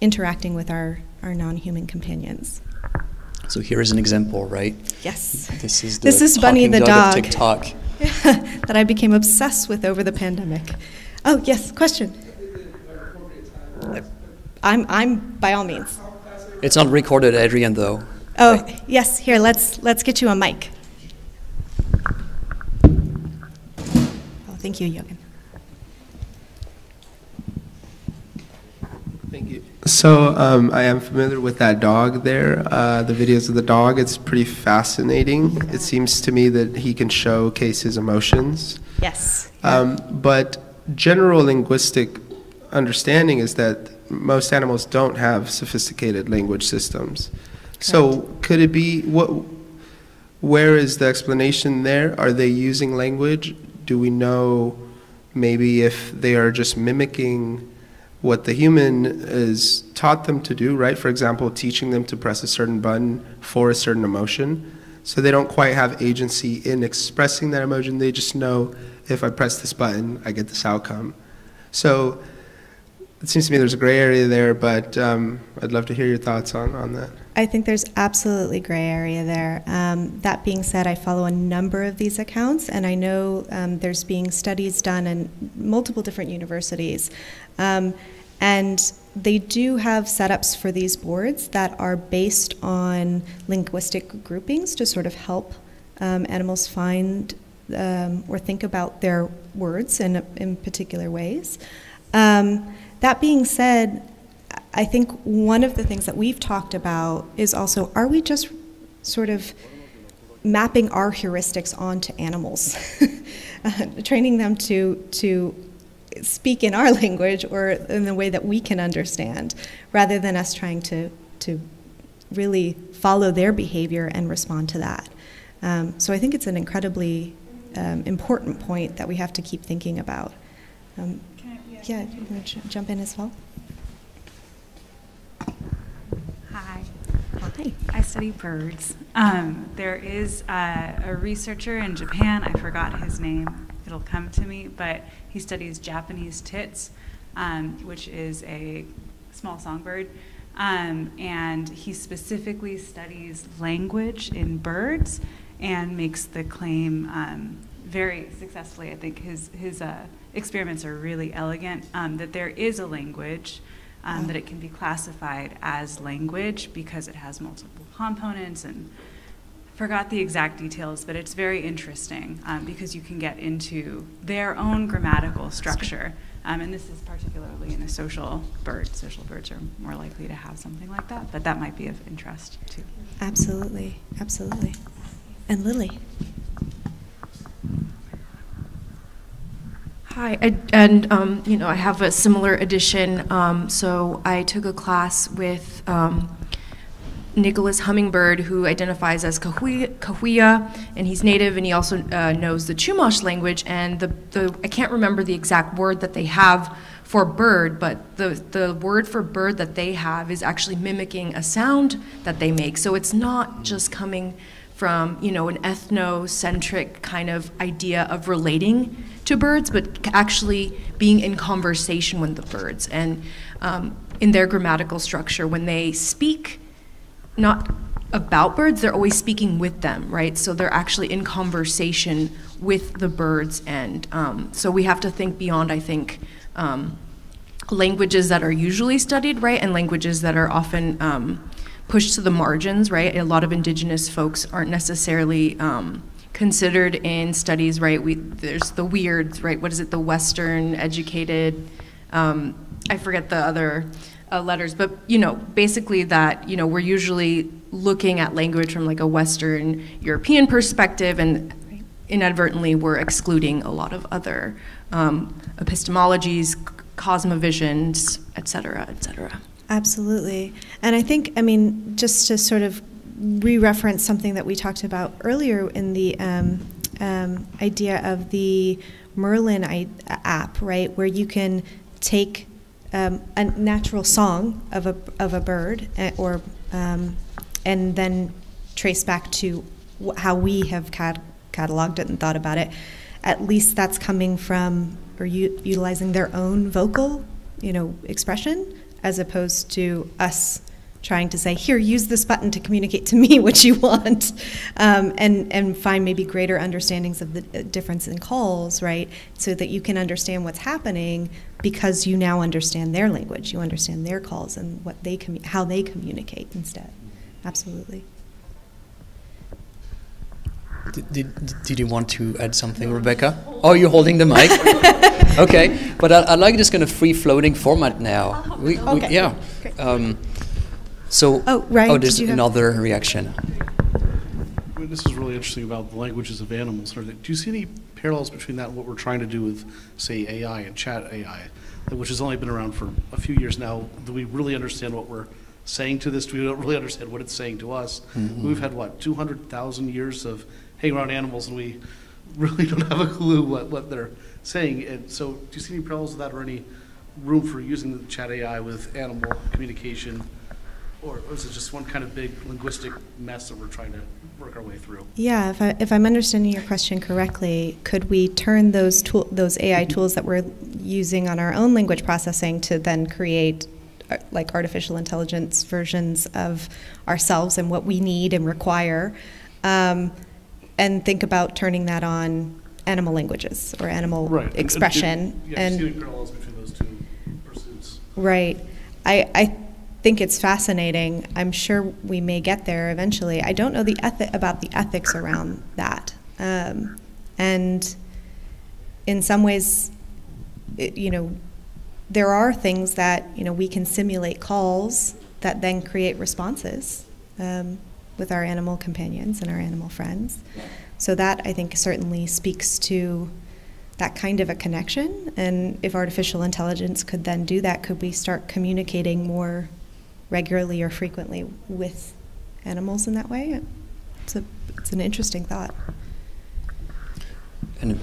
interacting with our, our non human companions. So here is an example, right? Yes. This is the This is Bunny talking the of dog. TikTok. <laughs> that I became obsessed with over the pandemic. Oh, yes, question. I'm, I'm by all means. It's not recorded, Adrian, though. Oh, yes, here, let's, let's get you a mic. Oh, thank you, Yogan. Thank you. So um, I am familiar with that dog there. Uh, the videos of the dog, it's pretty fascinating. It seems to me that he can showcase his emotions. Yes. Um, but general linguistic understanding is that most animals don't have sophisticated language systems. So could it be what? Where is the explanation there? Are they using language? Do we know maybe if they are just mimicking what the human is taught them to do, right? For example, teaching them to press a certain button for a certain emotion. So they don't quite have agency in expressing that emotion. They just know if I press this button, I get this outcome. So it seems to me there's a gray area there, but um, I'd love to hear your thoughts on, on that. I think there's absolutely gray area there. Um, that being said, I follow a number of these accounts, and I know um, there's being studies done in multiple different universities. Um, and they do have setups for these boards that are based on linguistic groupings to sort of help um, animals find um, or think about their words in, in particular ways. Um, that being said, I think one of the things that we've talked about is also are we just sort of mapping our heuristics onto animals, uh, <laughs> training them to, to speak in our <laughs> language or in the way that we can understand, rather than us trying to, to really follow their behavior and respond to that. Um, so I think it's an incredibly um, important point that we have to keep thinking about. Um, yeah, you want to jump in as well? Hi. Hi. I study birds. Um, there is uh, a researcher in Japan, I forgot his name, it'll come to me, but he studies Japanese tits, um, which is a small songbird. Um, and he specifically studies language in birds and makes the claim um, very successfully. I think his, his uh, experiments are really elegant um, that there is a language um, that it can be classified as language because it has multiple components and forgot the exact details, but it's very interesting um, because you can get into their own grammatical structure. Um, and this is particularly in a social bird. Social birds are more likely to have something like that, but that might be of interest too. Absolutely, absolutely. And Lily. Hi, I, and um, you know I have a similar addition. Um, so I took a class with um, Nicholas Hummingbird, who identifies as Cahuilla, and he's native, and he also uh, knows the Chumash language. And the, the I can't remember the exact word that they have for bird, but the the word for bird that they have is actually mimicking a sound that they make. So it's not just coming from you know an ethnocentric kind of idea of relating to birds, but actually being in conversation with the birds and um, in their grammatical structure when they speak not about birds they're always speaking with them right so they're actually in conversation with the birds and um, so we have to think beyond i think um, languages that are usually studied right and languages that are often um, pushed to the margins, right? A lot of indigenous folks aren't necessarily um, considered in studies, right? We, there's the weirds, right? What is it? The Western educated, um, I forget the other uh, letters, but you know, basically that you know we're usually looking at language from like a Western European perspective, and inadvertently we're excluding a lot of other um, epistemologies, cosmovisions, et cetera, et cetera. Absolutely. And I think, I mean, just to sort of re reference something that we talked about earlier in the um, um, idea of the Merlin app, right, where you can take um, a natural song of a, of a bird eh, or, um, and then trace back to how we have cat- cataloged it and thought about it. At least that's coming from or utilizing their own vocal, you know, expression as opposed to us trying to say, here, use this button to communicate to me <laughs> what you want, um, and, and find maybe greater understandings of the uh, difference in calls, right? So that you can understand what's happening because you now understand their language, you understand their calls and what they commu- how they communicate instead. Absolutely. Did, did, did, you want to add something, Rebecca? Oh, you're holding the mic? <laughs> okay, but I, I, like this kind of free floating format now. We, okay. We, yeah. Um, so, oh, right. oh there's another have... reaction. This is really interesting about the languages of animals. Do you see any parallels between that and what we're trying to do with, say, AI and chat AI, which has only been around for a few years now? Do we really understand what we're saying to this? Do we don't really understand what it's saying to us? Mm-hmm. We've had, what, 200,000 years of hanging around animals and we <laughs> really don't have a clue what, what they're saying. And so, do you see any parallels with that or any room for using the chat AI with animal communication? Or, or is it just one kind of big linguistic mess that we're trying to work our way through? Yeah, if, I, if I'm understanding your question correctly, could we turn those tool, those AI tools that we're using on our own language processing to then create uh, like artificial intelligence versions of ourselves and what we need and require? Um, and think about turning that on animal languages or animal right. expression. And, and, yeah, and parallels between those two pursuits. Right. I, I think it's fascinating. I'm sure we may get there eventually. I don't know the ethi- about the ethics around that. Um, and in some ways, it, you know, there are things that you know we can simulate calls that then create responses um, with our animal companions and our animal friends. So that I think certainly speaks to that kind of a connection. And if artificial intelligence could then do that, could we start communicating more regularly or frequently with animals in that way? It's a it's an interesting thought. And,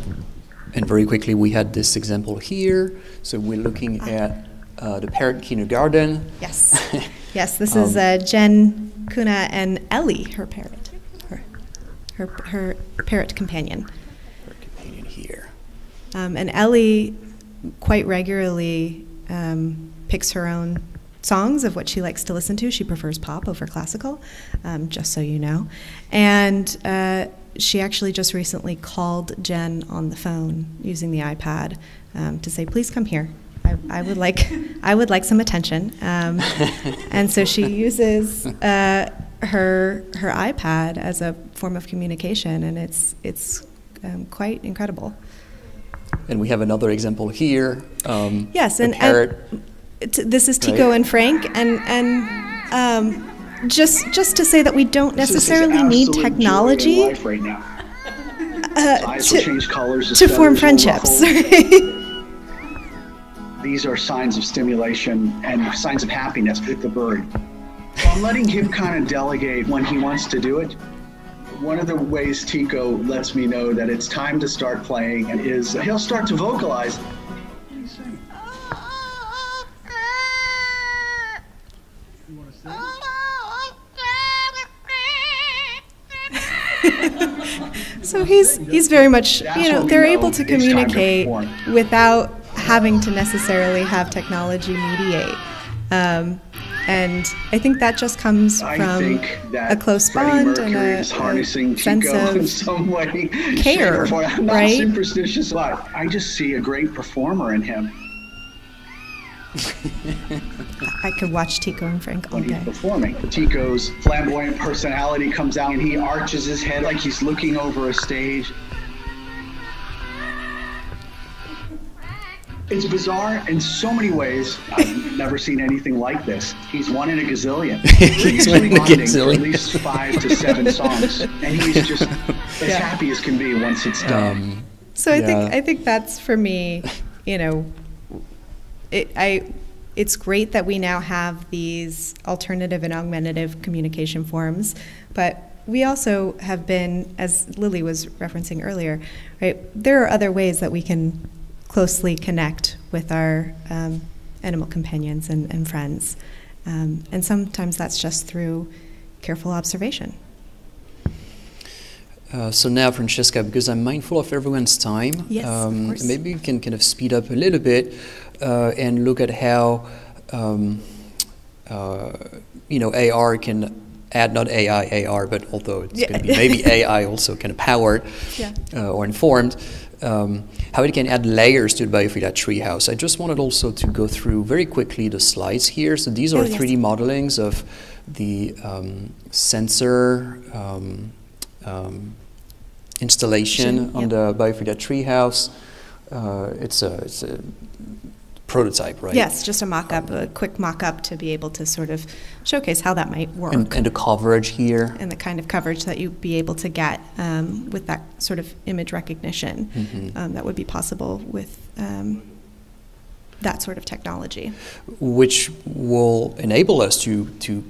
and very quickly, we had this example here. So we're looking at uh, the parrot kindergarten. Yes. <laughs> yes, this is Um, uh, Jen, Kuna, and Ellie, her parrot, her, her, her parrot companion. Parrot companion here. Um, and Ellie quite regularly um, picks her own songs of what she likes to listen to. She prefers pop over classical, um, just so you know. And uh, she actually just recently called Jen on the phone using the iPad um, to say, "Please come here. I, I would like, <laughs> I would like some attention." Um, and so she uses uh, her her iPad as a form of communication, and it's it's um, quite incredible. And we have another example here. Um, Yes, and, and parrot. t- this is Tico Right. and Frank, and and um, just just to say that we don't This is his necessarily need absolute joy in technology right uh, His eyes will to, colors. to form friendships. <laughs> These are signs of stimulation and signs of happiness with the bird. I'm letting him kind of delegate when he wants to do it. One of the ways Tico lets me know that it's time to start playing is he'll start to vocalize. <laughs> so he's he's very much you know they're able to it's time to communicate without having to necessarily have technology mediate. Um, and I think that just comes from a close bond and a, harnessing a sense Tico in of some way. care. I'm <laughs> not right? superstitious, but I just see a great performer in him <laughs> I could watch Tico and Frank all when he's day. performing. Tico's flamboyant personality comes out and he arches his head like he's looking over a stage. It's bizarre in so many ways. I've never seen anything like this. He's one in a gazillion. <laughs> He's They're one in a usually bonding for gazillion. at least five to seven songs, and he's just <laughs> as Yeah. happy as can be once it's done. Um, So I Yeah. think I think that's for me, you know, it, I it's great that we now have these alternative and augmentative communication forms, but we also have been, as Lily was referencing earlier, right? There are other ways that we can closely connect with our um, animal companions and, and friends, um, and sometimes that's just through careful observation. Uh, so now, Francesca, because I'm mindful of everyone's time, Yes, of um, course. maybe we can kind of speed up a little bit and look at how, um, uh, you know, AR can add not AI, AR, but although it's Yeah. going to be maybe <laughs> AI also kind of powered Yeah. uh, or informed, um, how it can add layers to the biophilia treehouse. I just wanted also to go through very quickly the slides here. So these are Oh, yes. 3D modelings of the um, sensor um, um, installation Sure, on yep. the biophilia treehouse. Uh, it's a it's a prototype, right? Yes, just a mock-up, a quick mock-up to be able to sort of showcase how that might work. And, and the coverage here. and the kind of coverage that you'd be able to get um, with that sort of image recognition Mhm. um, that would be possible with um, that sort of technology. which will enable us to to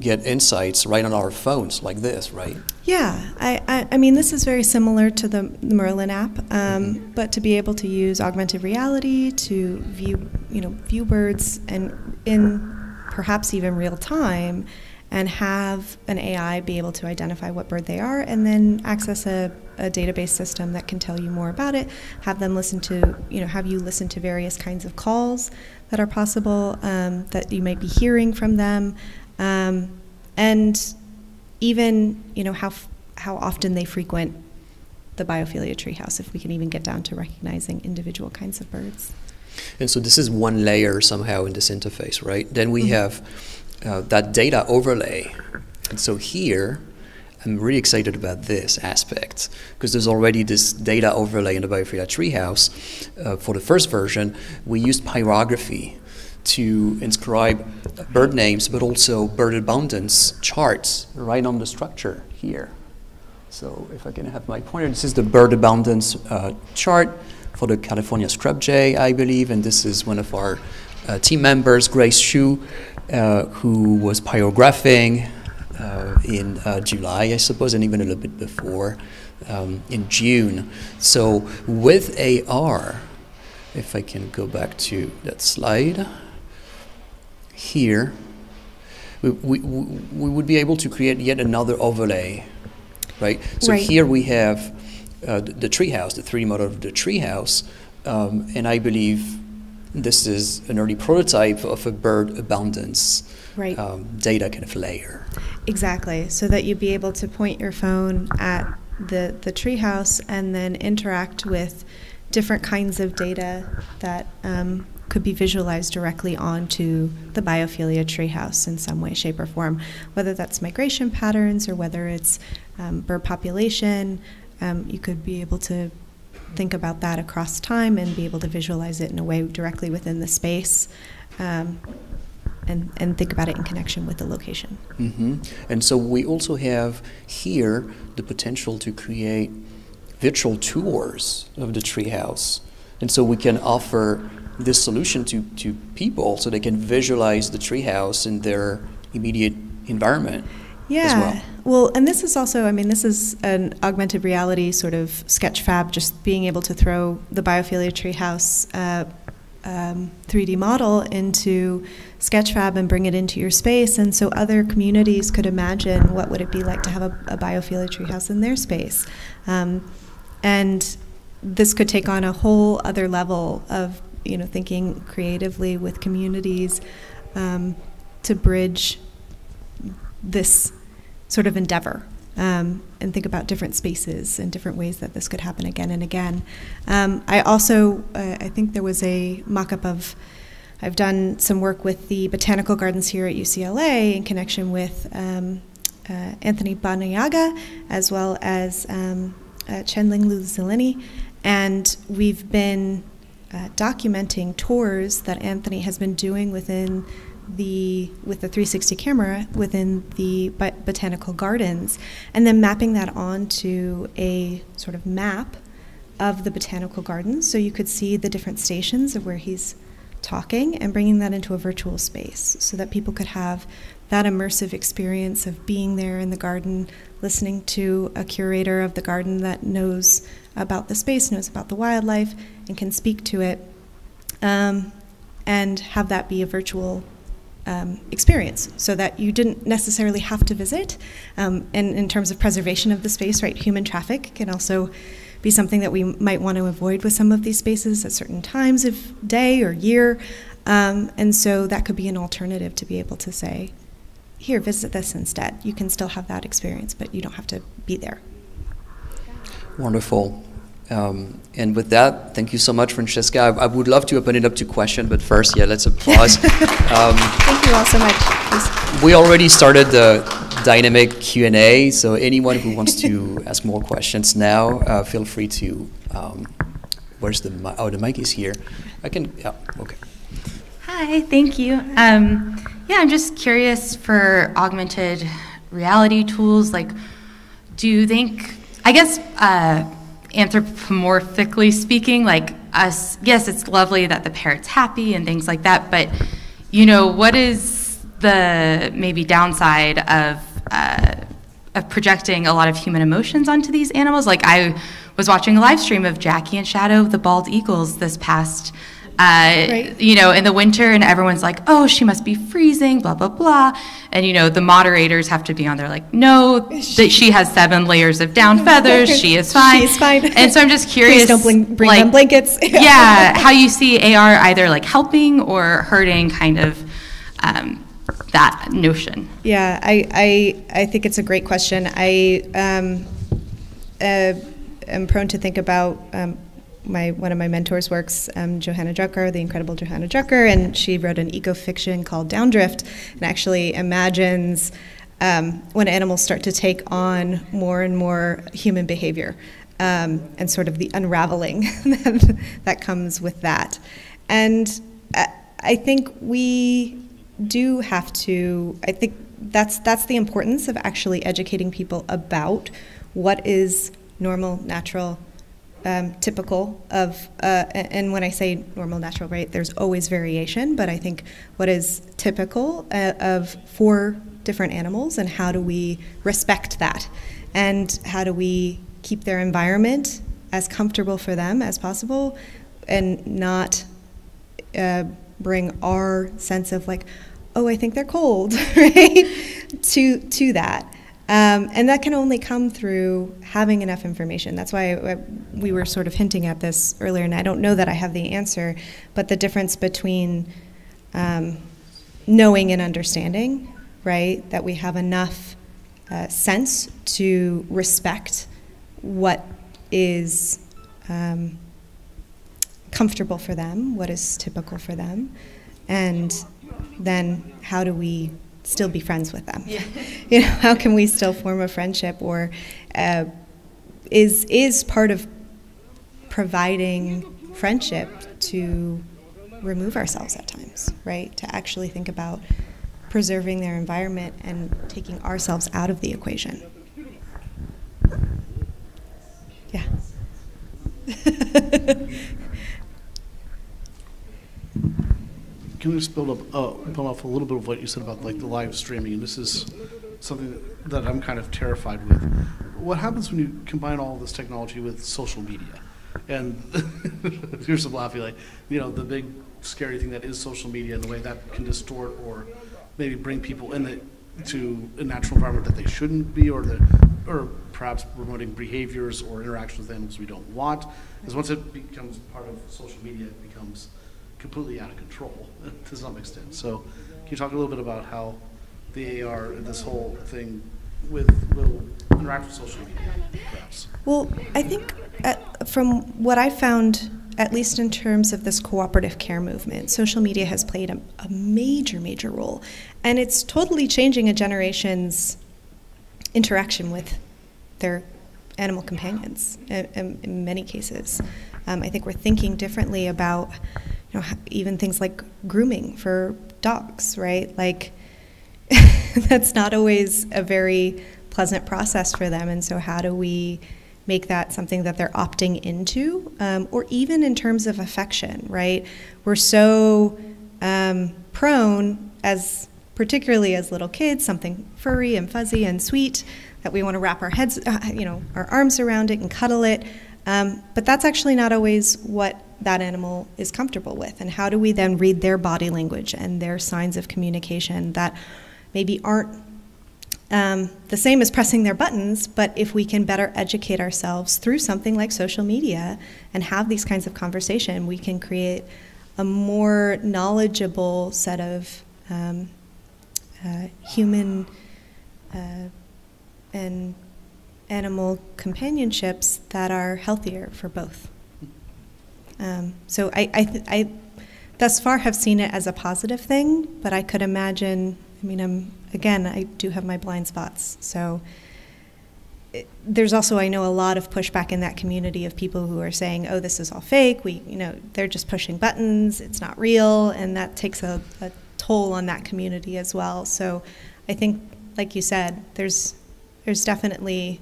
get insights right on our phones like this, right? Yeah, I, I, I mean, this is very similar to the, the Merlin app, um, but to be able to use augmented reality to view, you know, view birds and in perhaps even real time, and have an AI be able to identify what bird they are, and then access a, a database system that can tell you more about it. Have them listen to, you know, have you listen to various kinds of calls that are possible um, that you might be hearing from them, um, and even you know how f- how often they frequent the biophilia treehouse, if we can even get down to recognizing individual kinds of birds. And so this is one layer somehow in this interface, right? Then we Mhm. have uh, that data overlay. And so here, I'm really excited about this aspect because there's already this data overlay in the Biophilia treehouse. Uh, for the first version, we used pyrography to inscribe bird names, but also bird abundance charts right on the structure here. So if I can have my pointer, this is the bird abundance uh, chart for the California scrub jay, I believe, and this is one of our uh, team members, Grace Shu, uh, who was pyrographing uh, in uh, July, I suppose, and even a little bit before, um, in June. So with AR, if I can go back to that slide, here, we, we, we would be able to create yet another overlay, right? So Right. here we have uh, the, the treehouse, the 3D model of the treehouse, um, and I believe this is an early prototype of a bird abundance Right. um, data kind of layer. Exactly, so that you'd be able to point your phone at the, the treehouse and then interact with different kinds of data that um, could be visualized directly onto the biophilia treehouse in some way, shape, or form, whether that's migration patterns or whether it's um, bird population. Um, you could be able to think about that across time and be able to visualize it in a way directly within the space. Um, and, and think about it in connection with the location. hmm And so we also have here the potential to create virtual tours of the treehouse. And so we can offer this solution to, to people so they can visualize the treehouse in their immediate environment Yeah. as well. Well, and this is also, I mean, this is an augmented reality sort of Sketchfab, just being able to throw the biophilia treehouse uh, um, 3D model into Sketchfab and bring it into your space. And so other communities could imagine what would it be like to have a, a biophilia treehouse in their space. Um, and this could take on a whole other level of, you know, thinking creatively with communities um, to bridge this sort of endeavor um, and think about different spaces and different ways that this could happen again and again. Um, I also, uh, I think there was a mock up of, I've done some work with the botanical gardens here at UCLA in connection with um, uh, Anthony Banayaga as well as um, uh, Chenling Luzilini. And we've been uh, documenting tours that Anthony has been doing within the with the 360 camera within the bot- botanical gardens and then mapping that onto a sort of map of the botanical gardens so you could see the different stations of where he's talking and bringing that into a virtual space so that people could have that immersive experience of being there in the garden listening to a curator of the garden that knows about the space knows about the wildlife and can speak to it um, and have that be a virtual um, experience so that you didn't necessarily have to visit. Um, and in terms of preservation of the space, right, human traffic can also be something that we might want to avoid with some of these spaces at certain times of day or year. Um, and so that could be an alternative to be able to say, here, visit this instead. You can still have that experience, but you don't have to be there. Wonderful. Um, and with that, thank you so much, Francesca. I, I would love to open it up to questions, but first, yeah, let's applause. <laughs> um, Thank you all so much. Please. we already started the dynamic Q&A, so anyone who wants to <laughs> ask more questions now, uh, feel free to, um, where's the, mi- oh, the mic is here. I can, yeah, okay. Hi, thank you. Um, yeah, I'm just curious for augmented reality tools. Like, do you think, I guess, uh, anthropomorphically speaking, like us, yes, it's lovely that the parrot's happy and things like that, but, you know, what is the maybe downside of, uh, of projecting a lot of human emotions onto these animals? Like, I was watching a live stream of Jackie and Shadow, the bald eagles, this past uh, Right. you know, in the winter, and everyone's like, "Oh, she must be freezing," blah blah blah, and you know, the moderators have to be on there like, "No, that she has seven layers of down <laughs> feathers. She is fine. She is fine. And so I'm just <laughs> curious, Please don't bring, bring like, them blankets. <laughs> yeah, how you see AR either like helping or hurting, kind of um, that notion. Yeah, I, I, I think it's a great question. I um, uh, am prone to think about um, my one of my mentors works, um, Johanna Drucker, the incredible Johanna Drucker, and she wrote an eco fiction called Downdrift, and actually imagines um, when animals start to take on more and more human behavior, um, and sort of the unraveling <laughs> that, comes with that. And I think we do have to. I think that's that's the importance of actually educating people about what is normal, natural, um, typical of, uh, and when I say normal, natural, right, there's always variation, but I think what is typical uh, of four different animals and how do we respect that? And how do we keep their environment as comfortable for them as possible and not uh, bring our sense of like, oh, I think they're cold, <laughs> right, to, to that. Um, and that can only come through having enough information. That's why I, we were sort of hinting at this earlier, and I don't know that I have the answer, but the difference between um, knowing and understanding, right? That we have enough uh, sense to respect what is um, comfortable for them, what is typical for them, and then how do we still be friends with them? Yeah. <laughs> you know, how can we still form a friendship or uh, is is part of providing friendship to remove ourselves at times, right? To actually think about preserving their environment and taking ourselves out of the equation. Yeah. <laughs> Can we just build up, uh, build off a little bit of what you said about like the live streaming? And this is something that I'm kind of terrified with. What happens when you combine all this technology with social media? And <laughs> here's some laughing, like you know, the big scary thing that is social media and the way that can distort or maybe bring people in the, to a natural environment that they shouldn't be, or the, or perhaps promoting behaviors or interactions with animals we don't want. Because once it becomes part of social media, it becomes completely out of control <laughs> to some extent. So, can you talk a little bit about how the AR, this whole thing, with will interact with social media, perhaps? Well, I think at, from what I found, at least in terms of this cooperative care movement, social media has played a, a major, major role, and it's totally changing a generation's interaction with their animal companions in, in, in many cases. Um, I think we're thinking differently about know, even things like grooming for dogs, right? Like, <laughs> that's not always a very pleasant process for them. And so, how do we make that something that they're opting into? Um, or even in terms of affection, right? We're so um, prone, as particularly as little kids, something furry and fuzzy and sweet that we want to wrap our heads, uh, you know, our arms around it and cuddle it. Um, but that's actually not always what that animal is comfortable with. And how do we then read their body language and their signs of communication that maybe aren't um, the same as pressing their buttons, but if we can better educate ourselves through something like social media and have these kinds of conversation, we can create a more knowledgeable set of um, uh, human uh, and animal companionships that are healthier for both. Um, so I, I, I, thus far have seen it as a positive thing, but I could imagine. I mean, I'm again, I do have my blind spots, so. It, there's also, I know, a lot of pushback in that community of people who are saying, "Oh, this is all fake. We, you know, they're just pushing buttons. It's not real," and that takes a, a toll on that community as well. So, I think, like you said, there's there's definitely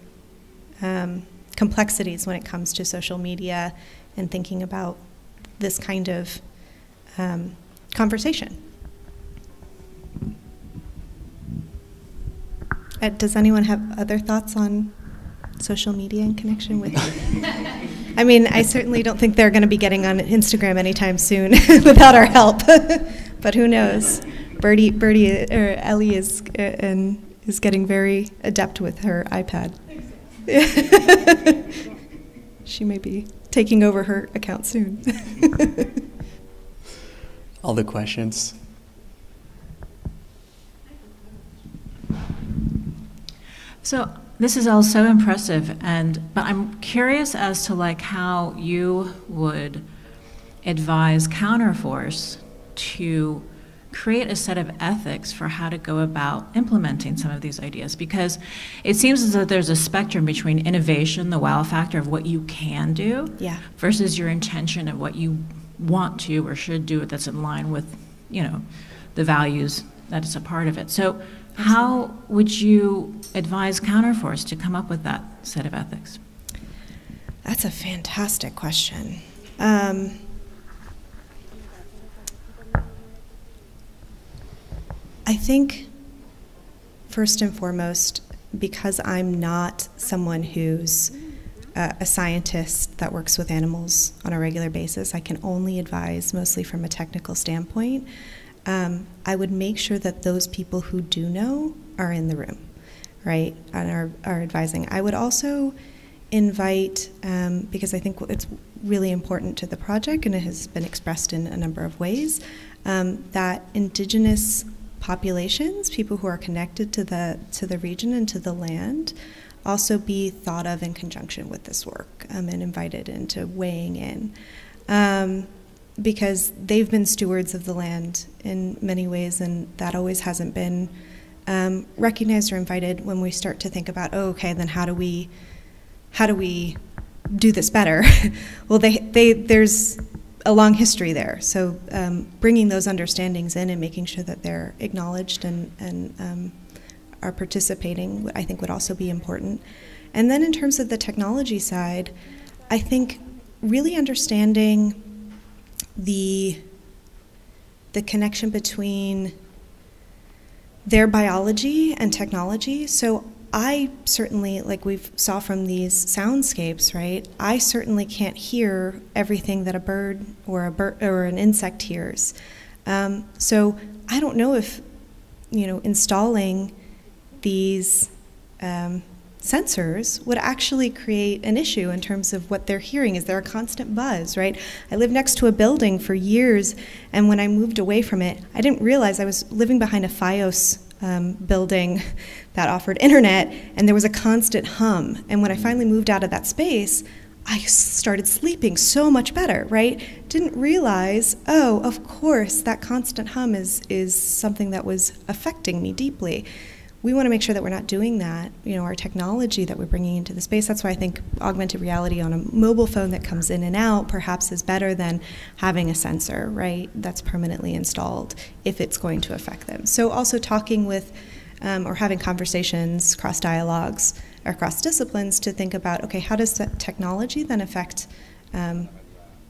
um, complexities when it comes to social media and thinking about this kind of um, conversation. Uh, does anyone have other thoughts on social media in connection with? <laughs> I mean, I certainly don't think they're going to be getting on Instagram anytime soon <laughs> without our help. <laughs> but who knows? Birdie, Birdie, or Ellie is uh, and is getting very adept with her iPad. <laughs> she may be taking over her account soon. <laughs> All the questions. So this is all so impressive, and but I'm curious as to like how you would advise Counterforce to create a set of ethics for how to go about implementing some of these ideas because it seems as though there's a spectrum between innovation the wow factor of what you can do Yeah. versus your intention of what you want to or should do that's in line with you know the values that is a part of it so how would you advise counterforce to come up with that set of ethics That's a fantastic question. Um, I think, first and foremost, because I'm not someone who's uh, a scientist that works with animals on a regular basis, I can only advise mostly from a technical standpoint. Um, I would make sure that those people who do know are in the room, right, and are, are advising. I would also invite, um, because I think it's really important to the project and it has been expressed in a number of ways, um, that indigenous populations, people who are connected to the, to the region and to the land, also be thought of in conjunction with this work um, and invited into weighing in. Um, because they've been stewards of the land in many ways, and that always hasn't been um, recognized or invited when we start to think about, oh, okay, then how do we how do we do this better? <laughs> well, they, they, there's a long history there. So um, bringing those understandings in and making sure that they're acknowledged and, and um, are participating, I think would also be important. And then in terms of the technology side, I think really understanding the the connection between their biology and technology. So I certainly, like we saw from these soundscapes, right? I certainly can't hear everything that a bird or a bird or an insect hears. Um, so I don't know if, you know, installing these um, sensors would actually create an issue in terms of what they're hearing. Is there a constant buzz, right? I lived next to a building for years, and when I moved away from it, I didn't realize I was living behind a FiOS um, building that offered internet, and there was a constant hum. And when I finally moved out of that space, I started sleeping so much better, right? Didn't realize, oh, of course, that constant hum is, is something that was affecting me deeply. We want to make sure that we're not doing that. You know, our technology that we're bringing into the space. That's why I think augmented reality on a mobile phone that comes in and out perhaps is better than having a sensor, right? That's permanently installed if it's going to affect them. So also talking with um, or having conversations, cross dialogues, or cross disciplines to think about okay, how does technology then affect, um,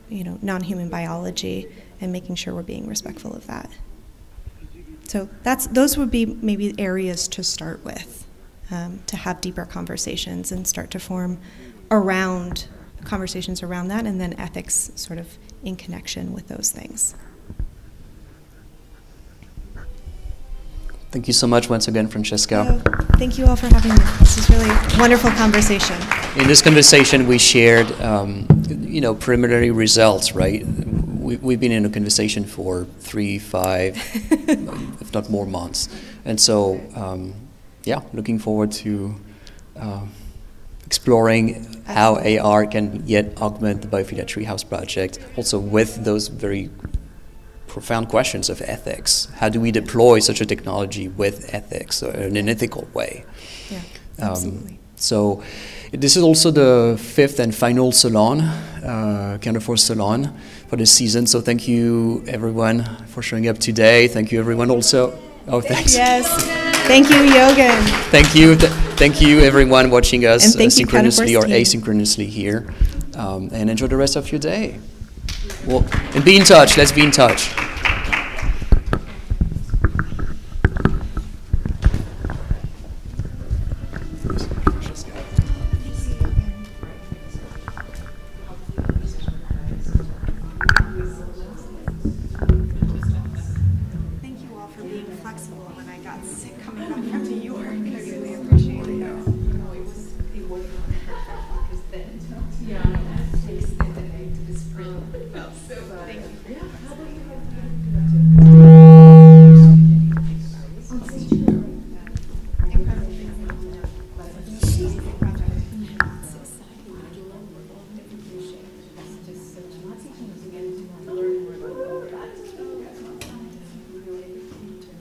you know, non-human biology, and making sure we're being respectful of that. So that's those would be maybe areas to start with, um, to have deeper conversations and start to form around conversations around that, and then ethics sort of in connection with those things. Thank you so much once again, Francesca. So, thank you all for having me. This is really wonderful conversation. In this conversation, we shared, um, you know, preliminary results, right? We, we've been in a conversation for three, five, <laughs> if not more months. And so, um, yeah, looking forward to uh, exploring how AR can yet augment the Biophilia Treehouse project, also with those very profound questions of ethics. How do we deploy such a technology with ethics or in an ethical way? Yeah, Um, absolutely. so this is also the fifth and final salon, uh, Counterforce Salon for this season. So thank you everyone for showing up today. Thank you everyone also. Oh, thanks. Yes. Thank you, Yogan. Thank you. Th- thank you everyone watching us uh, synchronously or asynchronously here. Um, and enjoy the rest of your day. Well, and be in touch. Let's be in touch.